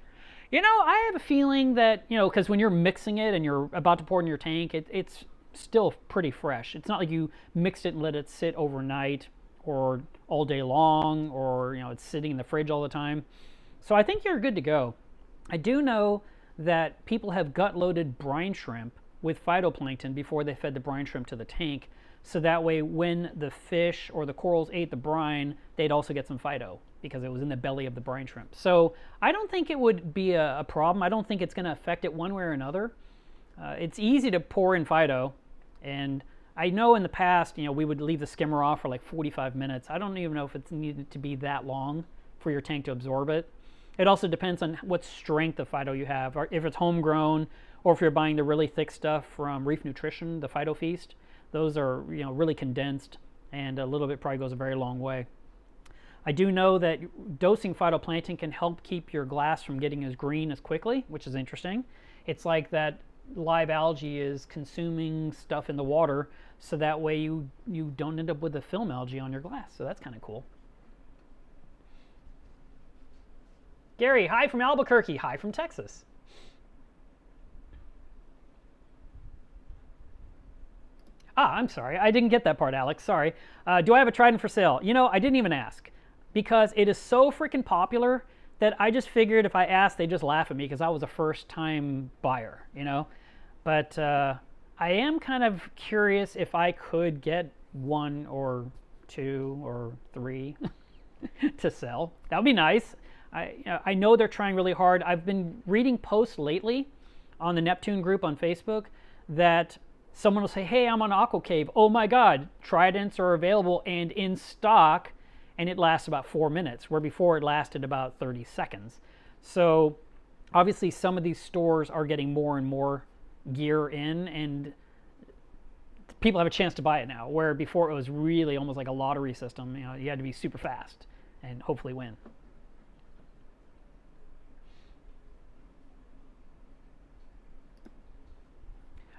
You know, I have a feeling that, you know, because when you're mixing it and you're about to pour it in your tank, it, it's still pretty fresh. It's not like you mixed it and let it sit overnight or all day long or, you know, it's sitting in the fridge all the time. So I think you're good to go. I do know that people have gut loaded brine shrimp with phytoplankton before they fed the brine shrimp to the tank. So that way, when the fish or the corals ate the brine, they'd also get some phyto because it was in the belly of the brine shrimp. So I don't think it would be a, a problem. I don't think it's going to affect it one way or another. Uh, it's easy to pour in phyto, and I know in the past, you know, we would leave the skimmer off for like 45 minutes. I don't even know if it's needed to be that long for your tank to absorb it. It also depends on what strength of phyto you have, if it's homegrown, or if you're buying the really thick stuff from Reef Nutrition, the Phyto Feast. Those are you know really condensed, and a little bit probably goes a very long way. I do know that dosing phytoplankton can help keep your glass from getting as green as quickly, which is interesting. It's like that live algae is consuming stuff in the water, so that way you you don't end up with a film algae on your glass. So that's kind of cool. Gary, hi from Albuquerque. Hi from Texas. Ah, I'm sorry. I didn't get that part, Alex. Sorry. Uh, do I have a Trident for sale? You know, I didn't even ask because it is so freaking popular that I just figured if I asked, they'd just laugh at me because I was a first time buyer, you know? But uh, I am kind of curious if I could get one or two or three to sell. That would be nice. I, I know they're trying really hard. I've been reading posts lately on the Neptune group on Facebook that someone will say, Hey, I'm on Aqua Cave. Oh my God, Tridents are available and in stock. And it lasts about four minutes, where before it lasted about 30 seconds. So obviously, some of these stores are getting more and more gear in, and people have a chance to buy it now, where before it was really almost like a lottery system. You know, you had to be super fast and hopefully win.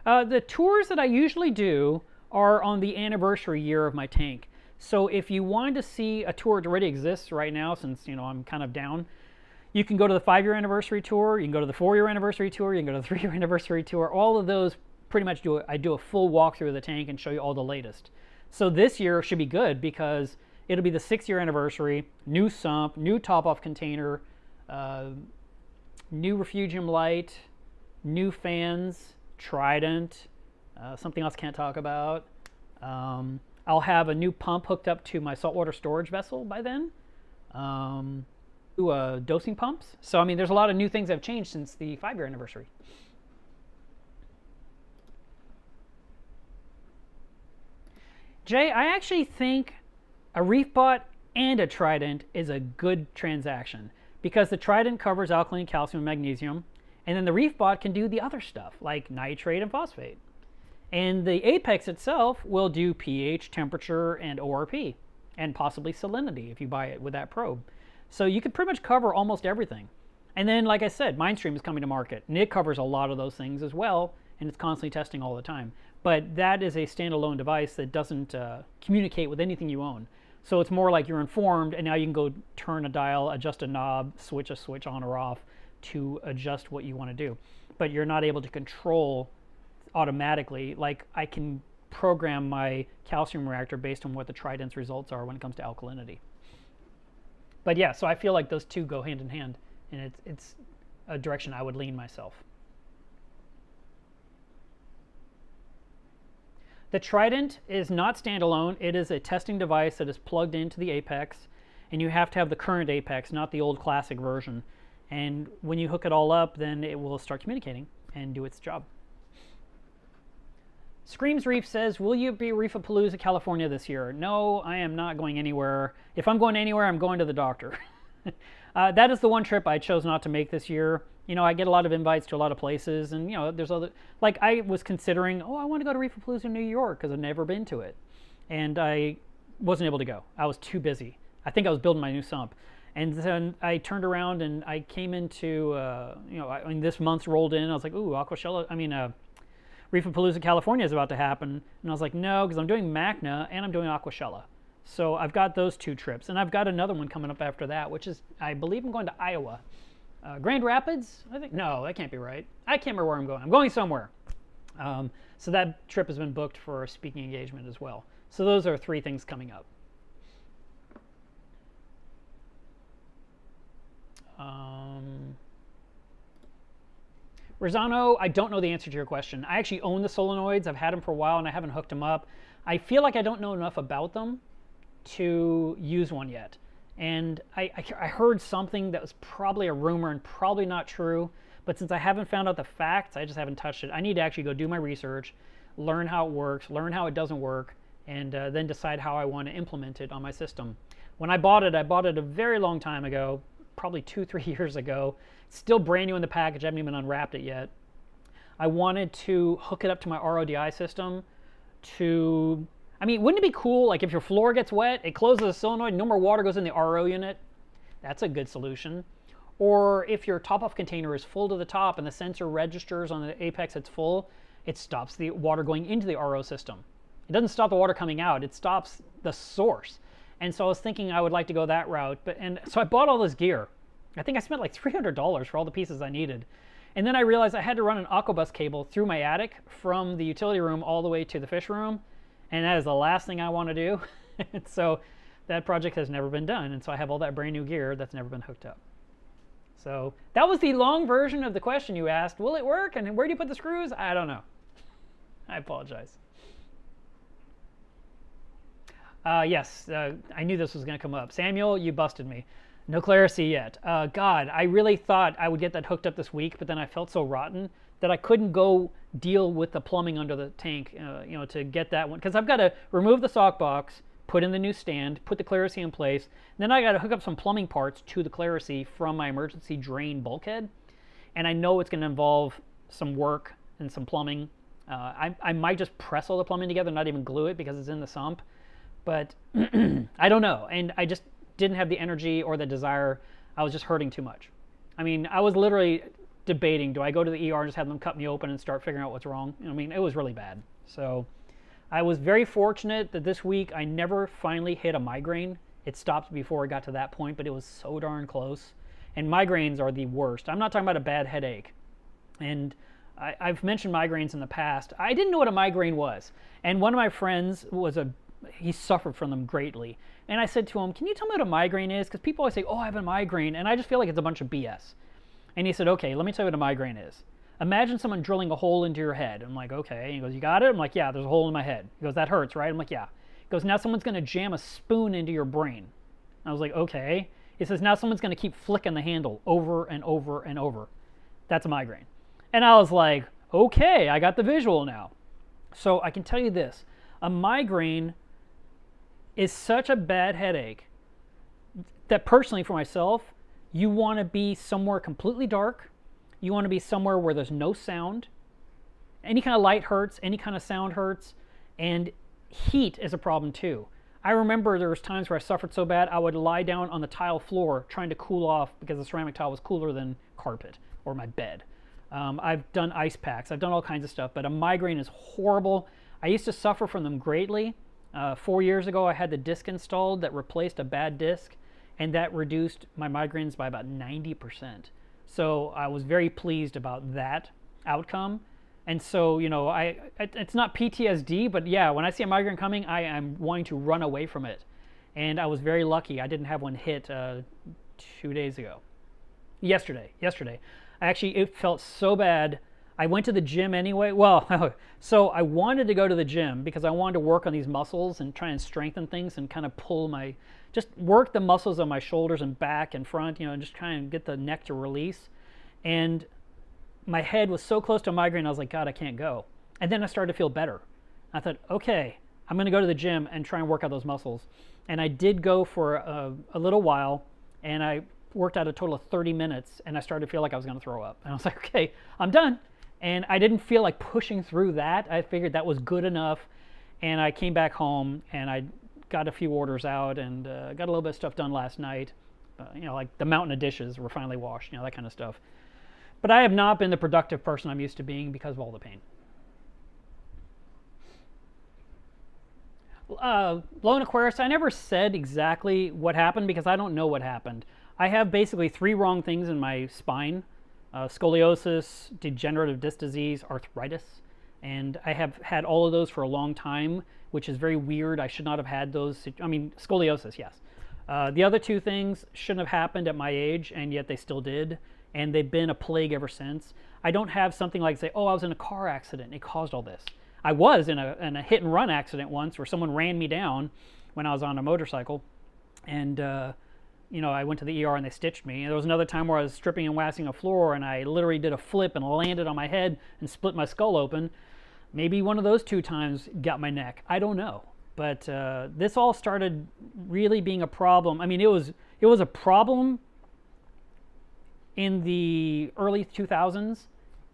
Uh, the tours that I usually do are on the anniversary year of my tank. So if you wanted to see a tour that already exists right now, since you know I'm kind of down, you can go to the five-year anniversary tour. You can go to the four-year anniversary tour. You can go to the three-year anniversary tour. All of those pretty much do. I do a full walkthrough of the tank and show you all the latest. So this year should be good because it'll be the six-year anniversary, new sump, new top-off container, uh, new refugium light, new fans, Trident, uh, something else can't talk about. Um, I'll have a new pump hooked up to my saltwater storage vessel by then. Um, uh, dosing pumps. So, I mean, there's a lot of new things that have changed since the five year anniversary. Jay, I actually think a ReefBot and a Trident is a good transaction because the Trident covers alkaline calcium and magnesium, and then the ReefBot can do the other stuff like nitrate and phosphate. And the Apex itself will do pH, temperature, and ORP, and possibly salinity if you buy it with that probe. So you could pretty much cover almost everything. And then, like I said, MindStream is coming to market, and it covers a lot of those things as well, and it's constantly testing all the time. But that is a standalone device that doesn't uh, communicate with anything you own. So it's more like you're informed, and now you can go turn a dial, adjust a knob, switch a switch on or off to adjust what you want to do. But you're not able to control automatically. Like I can program my calcium reactor based on what the Trident's results are when it comes to alkalinity. But yeah, so I feel like those two go hand in hand, and it's it's a direction I would lean myself. The Trident is not standalone. It is a testing device that is plugged into the Apex, and you have to have the current Apex, not the old classic version. And when you hook it all up, then it will start communicating and do its job. Screams Reef says, Will you be Reef of Reefapalooza, California this year? No, I am not going anywhere. If I'm going anywhere, I'm going to the doctor. uh, that is the one trip I chose not to make this year. You know, I get a lot of invites to a lot of places, and, you know, there's other, like, I was considering, oh, I want to go to Reef Reefapalooza in New York because I've never been to it. And I wasn't able to go. I was too busy. I think I was building my new sump. And then I turned around and I came into, uh, you know, I, I mean, this month's rolled in. I was like, ooh, Aquashella, I mean, uh, Reefapalooza California is about to happen. And I was like, no, because I'm doing MACNA and I'm doing Aquashella. So I've got those two trips. And I've got another one coming up after that, which is, I believe I'm going to Iowa. Uh, Grand Rapids? I think, no, that can't be right. I can't remember where I'm going. I'm going somewhere. Um, so that trip has been booked for a speaking engagement as well. So those are three things coming up. Um, Rosano, I don't know the answer to your question. I actually own the solenoids. I've had them for a while and I haven't hooked them up. I feel like I don't know enough about them to use one yet. And I, I, I heard something that was probably a rumor and probably not true. But since I haven't found out the facts, I just haven't touched it. I need to actually go do my research, learn how it works, learn how it doesn't work, and uh, then decide how I want to implement it on my system. When I bought it, I bought it a very long time ago, probably two, three years ago. Still brand new in the package. I haven't even unwrapped it yet. I wanted to hook it up to my RODI system to, I mean, wouldn't it be cool, like if your floor gets wet, it closes the solenoid, no more water goes in the RO unit? That's a good solution. Or if your top-off container is full to the top and the sensor registers on the apex it's full, it stops the water going into the RO system. It doesn't stop the water coming out, it stops the source. And so I was thinking I would like to go that route. But and so I bought all this gear. I think I spent like $300 for all the pieces I needed. And then I realized I had to run an Aquabus cable through my attic from the utility room all the way to the fish room. And that is the last thing I want to do. so that project has never been done. And so I have all that brand new gear that's never been hooked up. So that was the long version of the question you asked. Will it work? And where do you put the screws? I don't know. I apologize. Uh, yes, uh, I knew this was going to come up. Samuel, you busted me. No clarity yet. Uh, God, I really thought I would get that hooked up this week, but then I felt so rotten that I couldn't go deal with the plumbing under the tank, uh, you know, to get that one. Because I've got to remove the sock box, put in the new stand, put the ClariSea in place. Then I got to hook up some plumbing parts to the ClariSea from my emergency drain bulkhead. And I know it's going to involve some work and some plumbing. Uh, I, I might just press all the plumbing together, not even glue it because it's in the sump. But I don't know. And I just didn't have the energy or the desire. I was just hurting too much. I mean, I was literally debating do I go to the ER and just have them cut me open and start figuring out what's wrong? I mean, it was really bad. So I was very fortunate that this week I never finally hit a migraine. It stopped before it got to that point, but it was so darn close. And migraines are the worst. I'm not talking about a bad headache. And I, have mentioned migraines in the past. I didn't know what a migraine was. And one of my friends was a, he suffered from them greatly. And I said to him, Can you tell me what a migraine is? Because people always say, Oh, I have a migraine. And I just feel like it's a bunch of BS. And he said, Okay, let me tell you what a migraine is. Imagine someone drilling a hole into your head. I'm like, Okay. And he goes, You got it? I'm like, Yeah, there's a hole in my head. He goes, That hurts, right? I'm like, Yeah. He goes, Now someone's going to jam a spoon into your brain. I was like, Okay. He says, Now someone's going to keep flicking the handle over and over and over. That's a migraine. And I was like, okay, I got the visual now. So I can tell you this a migraine is such a bad headache that personally, for myself, you want to be somewhere completely dark. You want to be somewhere where there's no sound. Any kind of light hurts, any kind of sound hurts, and heat is a problem too. I remember there was times where I suffered so bad I would lie down on the tile floor trying to cool off because the ceramic tile was cooler than carpet or my bed. Um, I've done ice packs. I've done all kinds of stuff, but a migraine is horrible. I used to suffer from them greatly. Uh, four years ago, I had the disc installed that replaced a bad disc, and that reduced my migraines by about 90%. So I was very pleased about that outcome. And so, you know, I it's not PTSD, but yeah, when I see a migraine coming, I am wanting to run away from it. And I was very lucky. I didn't have one hit uh, two days ago. Yesterday, yesterday. I actually, it felt so bad. I went to the gym anyway. Well, so I wanted to go to the gym because I wanted to work on these muscles and try and strengthen things and kind of pull my, just work the muscles on my shoulders and back and front, you know, and just try and get the neck to release. And my head was so close to a migraine, I was like, God, I can't go. And then I started to feel better. I thought, okay, I'm going to go to the gym and try and work out those muscles. And I did go for a, a little while, and I worked out a total of 30 minutes and I started to feel like I was going to throw up. And I was like, okay, I'm done. And I didn't feel like pushing through that. I figured that was good enough. And I came back home and I got a few orders out and uh, got a little bit of stuff done last night. Uh, you know, like the mountain of dishes were finally washed, you know, that kind of stuff. But I have not been the productive person I'm used to being because of all the pain. Uh, Lone Aquarius, I never said exactly what happened because I don't know what happened. I have basically three wrong things in my spine uh, scoliosis, degenerative disc disease, arthritis. And I have had all of those for a long time, which is very weird. I should not have had those. I mean, scoliosis, yes. Uh, the other two things shouldn't have happened at my age, and yet they still did. And they've been a plague ever since. I don't have something like, say, oh, I was in a car accident it caused all this. I was in a, in a hit and run accident once where someone ran me down when I was on a motorcycle. And, uh, you know, I went to the ER and they stitched me. And there was another time where I was stripping and waxing a floor and I literally did a flip and landed on my head and split my skull open. Maybe one of those two times got my neck. I don't know. But uh, this all started really being a problem. I mean, it was it was a problem in the early 2000s,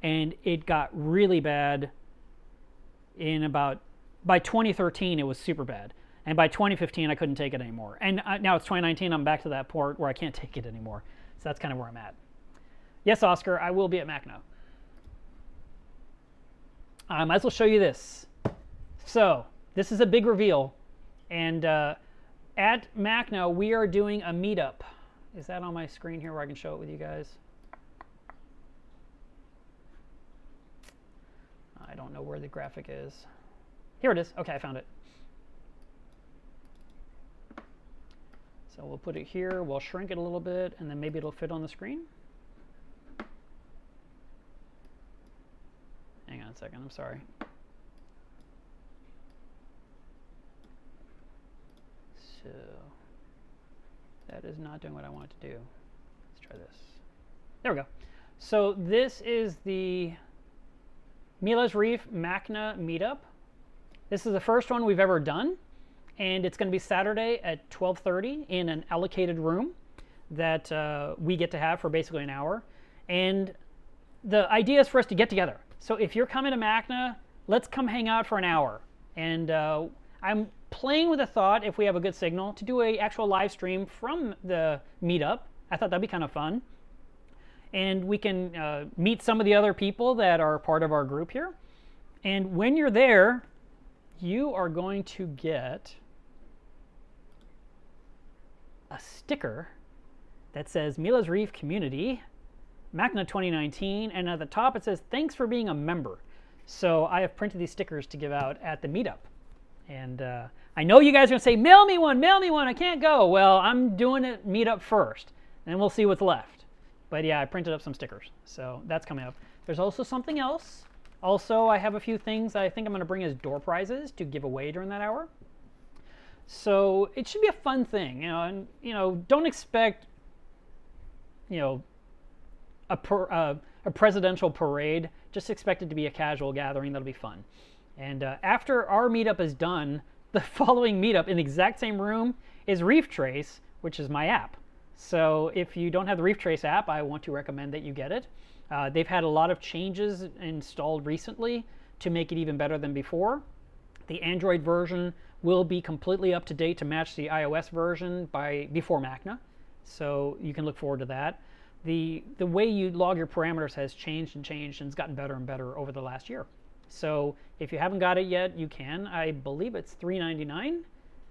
and it got really bad in about by 2013. It was super bad. And by 2015, I couldn't take it anymore. And uh, now it's 2019, I'm back to that port where I can't take it anymore. So that's kind of where I'm at. Yes, Oscar, I will be at MACNA. I might as well show you this. So, this is a big reveal. And uh, at MACNA, we are doing a meetup. Is that on my screen here where I can show it with you guys? I don't know where the graphic is. Here it is. Okay, I found it. So we'll put it here, we'll shrink it a little bit, and then maybe it'll fit on the screen. Hang on a second, I'm sorry. So that is not doing what I want it to do. Let's try this. There we go. So this is the Melev's Reef MACNA meetup. This is the first one we've ever done and it's going to be Saturday at 12:30 in an allocated room that uh, we get to have for basically an hour. And the idea is for us to get together. So if you're coming to MACNA, let's come hang out for an hour. And uh, I'm playing with the thought, if we have a good signal, to do a actual live stream from the meetup. I thought that'd be kind of fun. and we can uh, meet some of the other people that are part of our group here. And when you're there, you are going to get a sticker that says Melev's Reef Community, MACNA 2019, and at the top it says, thanks for being a member. So I have printed these stickers to give out at the meetup. And uh, I know you guys are going to say, mail me one, mail me one, I can't go. Well, I'm doing it meetup first, and we'll see what's left. But yeah, I printed up some stickers. So that's coming up. There's also something else. Also, I have a few things I think I'm going to bring as door prizes to give away during that hour. So it should be a fun thing, you know, and you know, don't expect, you know, a per, uh, a presidential parade. Just expect it to be a casual gathering that'll be fun. And uh, after our meetup is done, the following meetup in the exact same room is Reef Trace, which is my app. So if you don't have the Reef Trace app, I want to recommend that you get it. Uh, they've had a lot of changes installed recently to make it even better than before. The Android version will be completely up to date to match the iOS version by before MACNA, so you can look forward to that. The, the way you log your parameters has changed and changed and it's gotten better and better over the last year. So if you haven't got it yet, you can. I believe it's $3.99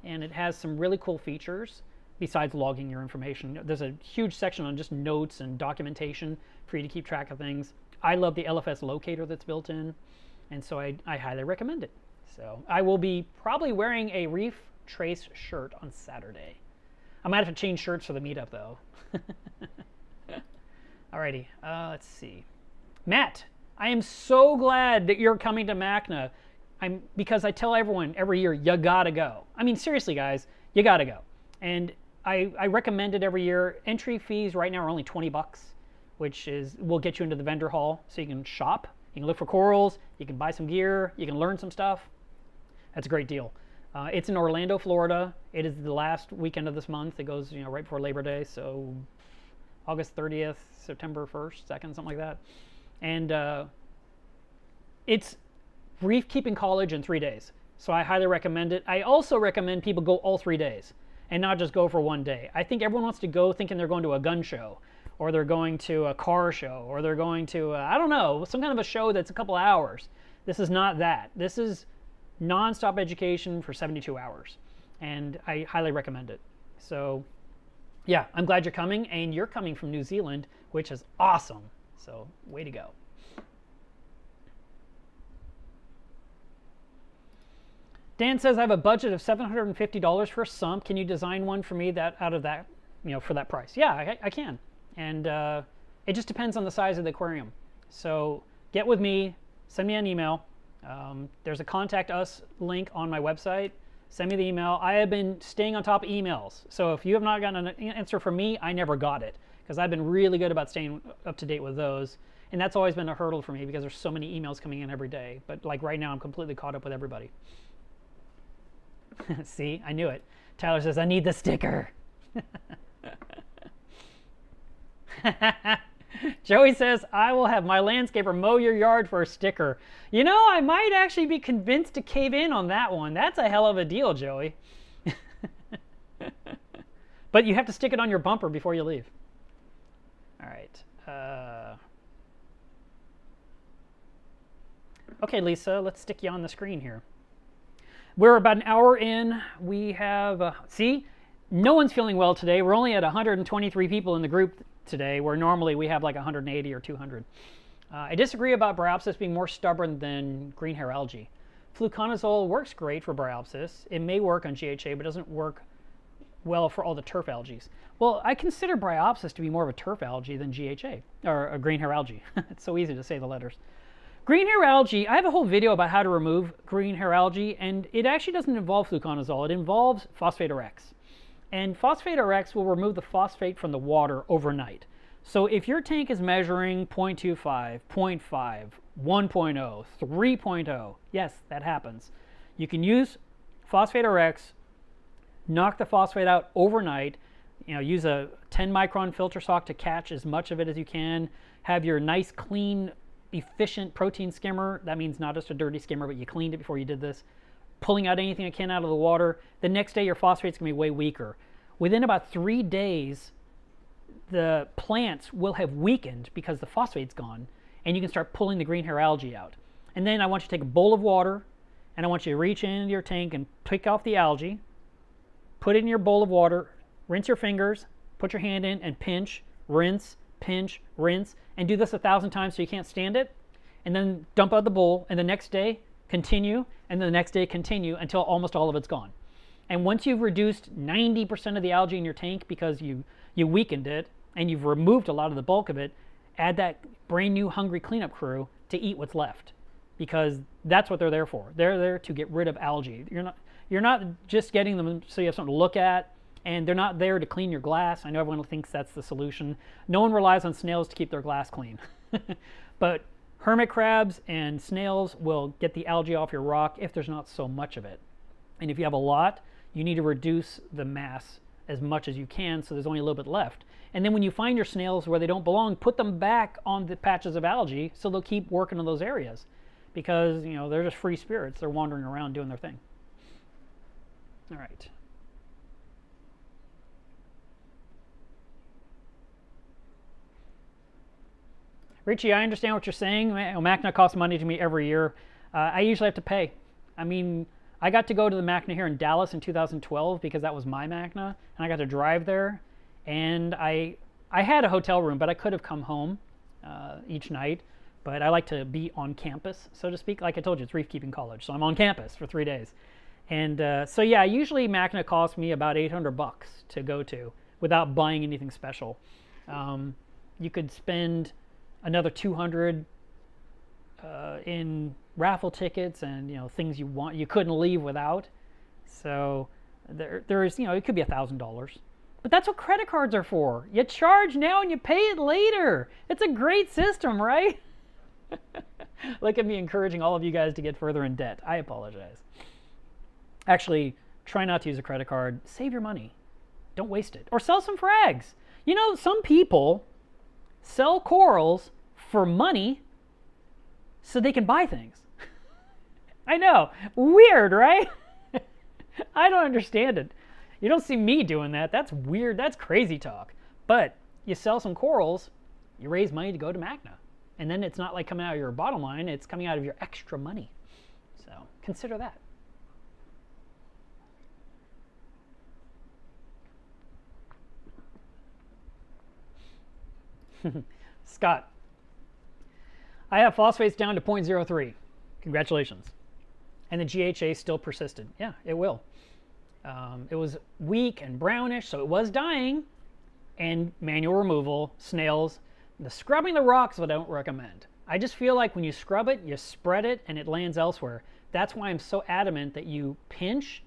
and it has some really cool features besides logging your information. There's a huge section on just notes and documentation for you to keep track of things. I love the LFS locator that's built in, and so I, I highly recommend it. So I will be probably wearing a Reef Trace shirt on Saturday. I might have to change shirts for the meetup though. Alrighty, uh, let's see. Matt, I am so glad that you're coming to MACNA. I'm because I tell everyone every year you gotta go. I mean seriously, guys, you gotta go. And I, I recommend it every year. Entry fees right now are only 20 bucks, which is will get you into the vendor hall so you can shop. You can look for corals. You can buy some gear. You can learn some stuff. That's a great deal. Uh, it's in Orlando, Florida. It is the last weekend of this month. It goes, you know, right before Labor Day, so August 30th, September 1st, 2nd, something like that. And uh, it's reef keeping college in three days. So I highly recommend it. I also recommend people go all three days and not just go for one day. I think everyone wants to go thinking they're going to a gun show or they're going to a car show or they're going to, I don't know, some kind of a show that's a couple hours. This is not that. This is nonstop education for 72 hours. And I highly recommend it. So, yeah, I'm glad you're coming. And you're coming from New Zealand, which is awesome. So, way to go. Dan says I have a budget of $750 for a sump. Can you design one for me that out of that, you know, for that price? Yeah, I, I can. And uh, it just depends on the size of the aquarium. So get with me, send me an email. Um, there's a contact us link on my website. Send me the email. I have been staying on top of emails. So if you have not gotten an answer from me, I never got it because I've been really good about staying up to date with those. And that's always been a hurdle for me because there's so many emails coming in every day. But like right now, I'm completely caught up with everybody. See, I knew it. Tyler says, I need the sticker. Joey says, I will have my landscaper mow your yard for a sticker. You know, I might actually be convinced to cave in on that one. That's a hell of a deal, Joey. but you have to stick it on your bumper before you leave. All right. Uh... Okay, Lisa, let's stick you on the screen here. We're about an hour in. We have, uh, see, no one's feeling well today. We're only at 123 people in the group today, where normally we have like 180 or 200. Uh, I disagree about Bryopsis being more stubborn than green hair algae. Fluconazole works great for Bryopsis. It may work on GHA, but doesn't work well for all the turf algae. Well, I consider Bryopsis to be more of a turf algae than GHA, or a green hair algae. it's so easy to say the letters. Green hair algae, I have a whole video about how to remove green hair algae, and it actually doesn't involve fluconazole. It involves phosphate RX. And phosphate RX will remove the phosphate from the water overnight. So if your tank is measuring 0.25, 0.5, 1.0, 3.0, yes, that happens. You can use phosphate RX, knock the phosphate out overnight, you know, use a 10 micron filter sock to catch as much of it as you can, have your nice clean efficient protein skimmer. That means not just a dirty skimmer, but you cleaned it before you did this. Pulling out anything it can out of the water. The next day, your phosphate's gonna be way weaker. Within about three days, the plants will have weakened because the phosphate's gone, and you can start pulling the green hair algae out. And then I want you to take a bowl of water, and I want you to reach into your tank and pick off the algae, put it in your bowl of water, rinse your fingers, put your hand in and pinch, rinse, pinch, rinse, and do this a thousand times so you can't stand it. And then dump out the bowl, and the next day continue, and the next day continue until almost all of it's gone. And once you've reduced 90% of the algae in your tank because you, you weakened it and you've removed a lot of the bulk of it, add that brand new hungry cleanup crew to eat what's left because that's what they're there for. They're there to get rid of algae. You're not, you're not just getting them so you have something to look at and they're not there to clean your glass. I know everyone thinks that's the solution. No one relies on snails to keep their glass clean. but hermit crabs and snails will get the algae off your rock if there's not so much of it. And if you have a lot, you need to reduce the mass as much as you can so there's only a little bit left. And then when you find your snails where they don't belong, put them back on the patches of algae so they'll keep working in those areas because, you know, they're just free spirits. They're wandering around doing their thing. All right. Richie, I understand what you're saying. MACNA costs money to me every year. Uh, I usually have to pay. I mean, I got to go to the MACNA here in Dallas in 2012 because that was my MACNA, and I got to drive there. And I, I had a hotel room, but I could have come home uh, each night. But I like to be on campus, so to speak. Like I told you, it's Reef Keeping College, so I'm on campus for three days. And uh, so yeah, usually MACNA costs me about 800 bucks to go to without buying anything special. Um, you could spend another 200 uh, in raffle tickets and you know things you want you couldn't leave without. So there there is you know it could be a thousand dollars, but that's what credit cards are for. You charge now and you pay it later. It's a great system, right? Look at me encouraging all of you guys to get further in debt. I apologize. Actually, try not to use a credit card. Save your money. Don't waste it. Or sell some frags. You know, some people sell corals for money so they can buy things. I know. Weird, right? I don't understand it. You don't see me doing that. That's weird. That's crazy talk. But you sell some corals, you raise money to go to MACNA. And then it's not like coming out of your bottom line, it's coming out of your extra money. So consider that. Scott, I have phosphates down to 0.03. Congratulations. And the GHA still persisted. Yeah, it will. Um, it was weak and brownish, so it was dying. And manual removal, snails. The scrubbing the rocks I don't recommend. I just feel like when you scrub it, you spread it and it lands elsewhere. That's why I'm so adamant that you pinch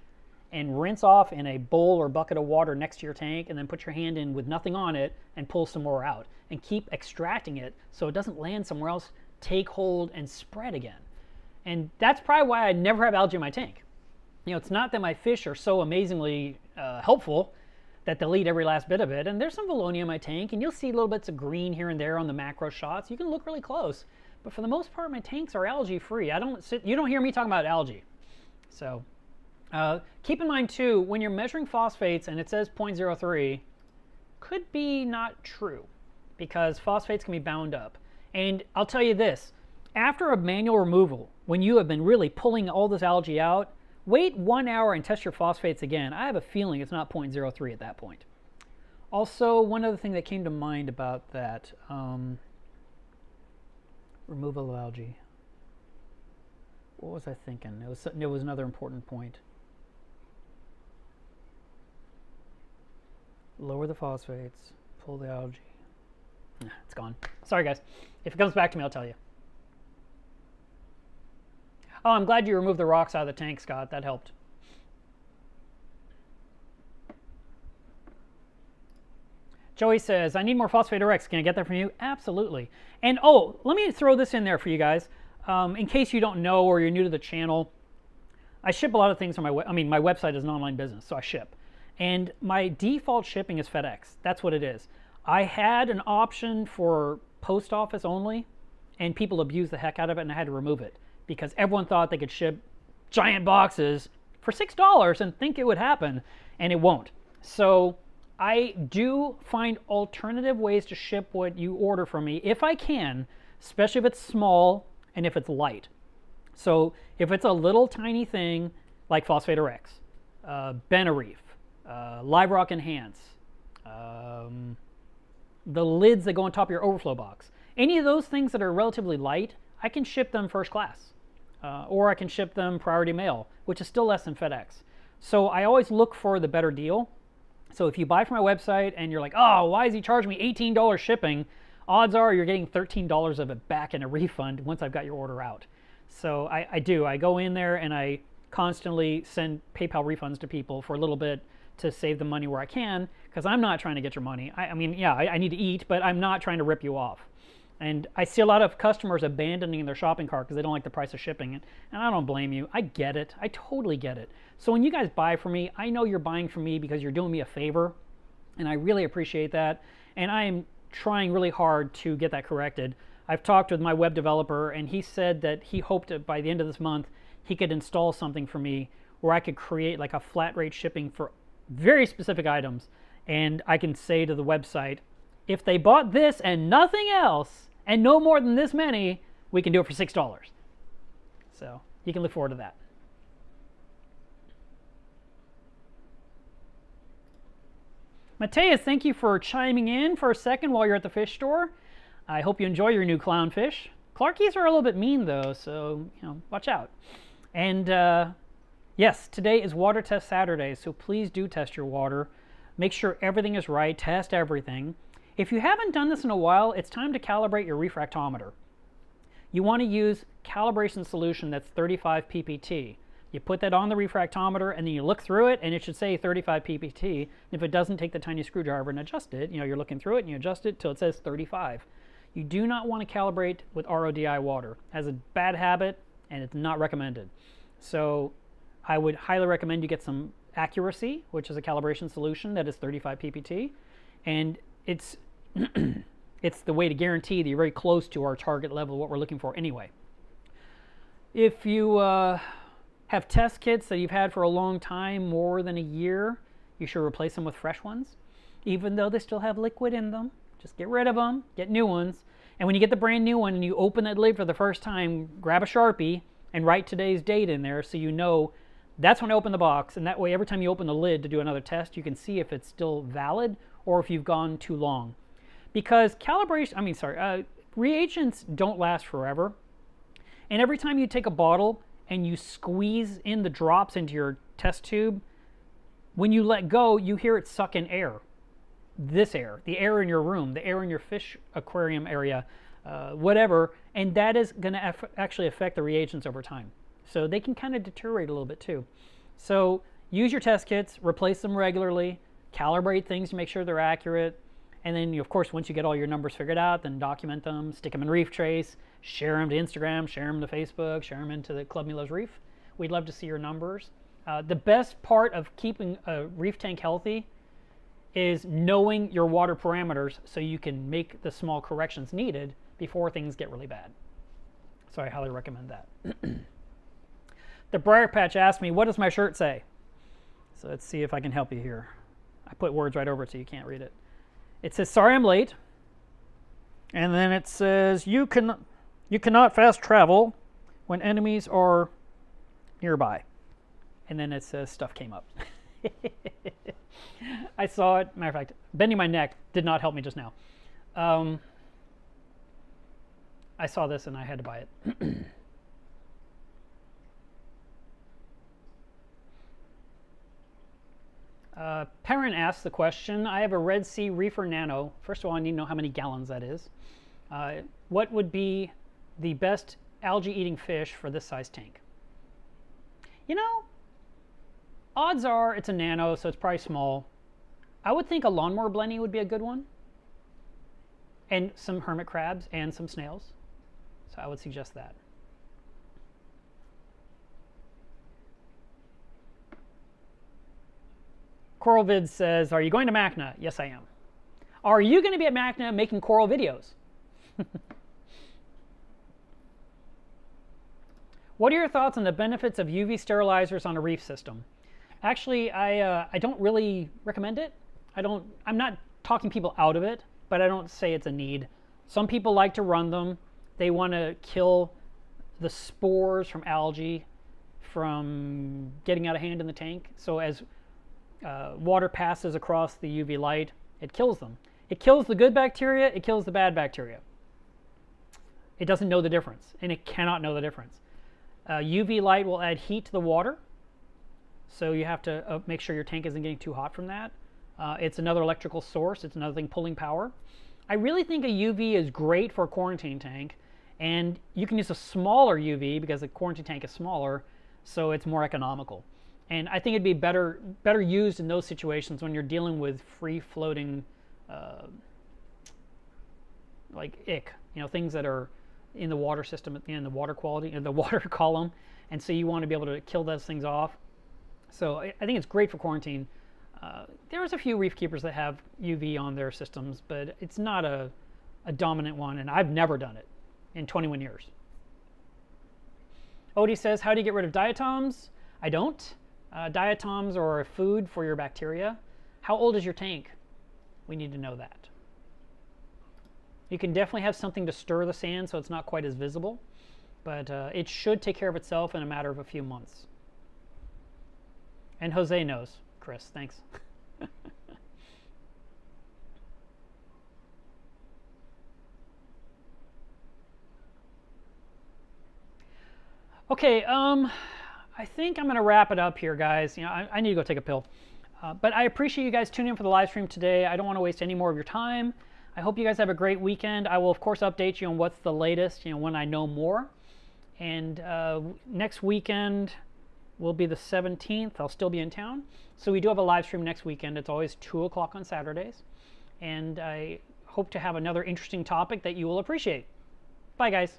and rinse off in a bowl or bucket of water next to your tank and then put your hand in with nothing on it and pull some more out and keep extracting it so it doesn't land somewhere else, take hold and spread again. And that's probably why I never have algae in my tank. You know, it's not that my fish are so amazingly uh, helpful that they'll eat every last bit of it. And there's some Valonia in my tank, and you'll see little bits of green here and there on the macro shots. You can look really close. But for the most part, my tanks are algae free. I don't sit, you don't hear me talking about algae. So uh, keep in mind too, when you're measuring phosphates and it says 0.03, could be not true because phosphates can be bound up. And I'll tell you this, after a manual removal, when you have been really pulling all this algae out, wait one hour and test your phosphates again. I have a feeling it's not 0.03 at that point. Also, one other thing that came to mind about that, um, removal of algae. What was I thinking? It was, it was another important point. Lower the phosphates, pull the algae. It's gone. Sorry, guys. If it comes back to me, I'll tell you. Oh, I'm glad you removed the rocks out of the tank, Scott. That helped. Joey says, I need more phosphate RX. Can I get that from you? Absolutely. And oh, let me throw this in there for you guys. Um, in case you don't know or you're new to the channel, I ship a lot of things on my, I mean, my website is an online business, so I ship. And my default shipping is FedEx. That's what it is. I had an option for post office only, and people abused the heck out of it, and I had to remove it because everyone thought they could ship giant boxes for $6 and think it would happen, and it won't. So I do find alternative ways to ship what you order from me if I can, especially if it's small and if it's light. So if it's a little tiny thing like Phosphate Rx, uh, Benereef, uh, Live Rock Enhance, um, the lids that go on top of your overflow box, any of those things that are relatively light, I can ship them first class. Uh, or I can ship them priority mail, which is still less than FedEx. So I always look for the better deal. So if you buy from my website and you're like, oh, why is he charging me $18 shipping? Odds are you're getting $13 of it back in a refund once I've got your order out. So I, I do. I go in there and I constantly send PayPal refunds to people for a little bit to save the money where I can because I'm not trying to get your money. I, I mean, yeah, I, I, need to eat, but I'm not trying to rip you off. And I see a lot of customers abandoning their shopping cart because they don't like the price of shipping it. And I don't blame you. I get it. I totally get it. So when you guys buy from me, I know you're buying from me because you're doing me a favor. And I really appreciate that. And I am trying really hard to get that corrected. I've talked with my web developer, and he said that he hoped that by the end of this month he could install something for me where I could create like a flat rate shipping for very specific items. And I can say to the website, if they bought this and nothing else, and no more than this many, we can do it for $6. So you can look forward to that. Mateus, thank you for chiming in for a second while you're at the fish store. I hope you enjoy your new clownfish. Clarkies are a little bit mean though, so you know, watch out. And uh, yes, today is water test Saturday, so please do test your water. Make sure everything is right, test everything. If you haven't done this in a while, it's time to calibrate your refractometer. You want to use calibration solution that's 35 ppt. You put that on the refractometer and then you look through it and it should say 35 ppt. If it doesn't, take the tiny screwdriver and adjust it. You know, you're looking through it and you adjust it till it says 35. You do not want to calibrate with RODI water. It has a bad habit and it's not recommended. So I would highly recommend you get some accuracy, which is a calibration solution that is 35 ppt. And it's it's the way to guarantee that you're very close to our target level, what we're looking for anyway. If you uh, have test kits that you've had for a long time, more than a year, you should replace them with fresh ones, even though they still have liquid in them. Just get rid of them, get new ones. And when you get the brand new one and you open that lid for the first time, grab a Sharpie and write today's date in there so you know that's when I open the box. And that way, every time you open the lid to do another test, you can see if it's still valid or if you've gone too long because calibration, I mean, sorry, uh, reagents don't last forever. And every time you take a bottle and you squeeze in the drops into your test tube, when you let go, you hear it suck in air. This air, the air in your room, the air in your fish aquarium area, uh, whatever, and that is going to actually affect the reagents over time. So they can kind of deteriorate a little bit too. So use your test kits, replace them regularly, calibrate things to make sure they're accurate, and then, you, of course, once you get all your numbers figured out, then document them, stick them in Reef Trace, share them to Instagram, share them to Facebook, share them into the Club Melev's Reef. We'd love to see your numbers. Uh, the best part of keeping a reef tank healthy is knowing your water parameters so you can make the small corrections needed before things get really bad. So I highly recommend that. the Briar Patch asked me, what does my shirt say? So let's see if I can help you here. I put words right over it so you can't read it. It says, sorry I'm late. And then it says, you, can, you cannot fast travel when enemies are nearby. And then it says, stuff came up. I saw it. Matter of fact, bending my neck did not help me just now. Um, I saw this and I had to buy it. Uh, Perrin asks the question, I have a Red Sea Reefer Nano. First of all, I need to know how many gallons that is. Uh, what would be the best algae-eating fish for this size tank? You know, odds are it's a nano, so it's probably small. I would think a lawnmower blenny would be a good one. And some hermit crabs and some snails. So I would suggest that. CoralVid says, are you going to MACNA? Yes, I am. Are you going to be at MACNA making coral videos? what are your thoughts on the benefits of UV sterilizers on a reef system? Actually, I, uh, I don't really recommend it. I don't. I'm not talking people out of it, but I don't say it's a need. Some people like to run them. They want to kill the spores from algae from getting out of hand in the tank. So as uh, water passes across the UV light, it kills them. It kills the good bacteria, it kills the bad bacteria. It doesn't know the difference, and it cannot know the difference. Uh, UV light will add heat to the water, so you have to uh, make sure your tank isn't getting too hot from that. Uh, it's another electrical source, it's another thing pulling power. I really think a UV is great for a quarantine tank, and you can use a smaller UV because the quarantine tank is smaller, so it's more economical. And I think it'd be better better used in those situations when you're dealing with free floating, uh, like ick, you know, things that are in the water system, in the water quality, in the water column, and so you want to be able to kill those things off. So I, I think it's great for quarantine. Uh, there's a few reef keepers that have UV on their systems, but it's not a, a dominant one, and I've never done it in 21 years. Odie says, how do you get rid of diatoms? I don't. Uh, diatoms a food for your bacteria. How old is your tank? We need to know that. You can definitely have something to stir the sand so it's not quite as visible, but uh, it should take care of itself in a matter of a few months. And Jose knows, Chris. Thanks. okay, um, I think I'm going to wrap it up here, guys. You know, I, I need to go take a pill. Uh, but I appreciate you guys tuning in for the live stream today. I don't want to waste any more of your time. I hope you guys have a great weekend. I will, of course, update you on what's the latest, you know, when I know more. And uh, next weekend will be the 17th. I'll still be in town. So we do have a live stream next weekend. It's always 2 o'clock on Saturdays. And I hope to have another interesting topic that you will appreciate. Bye, guys.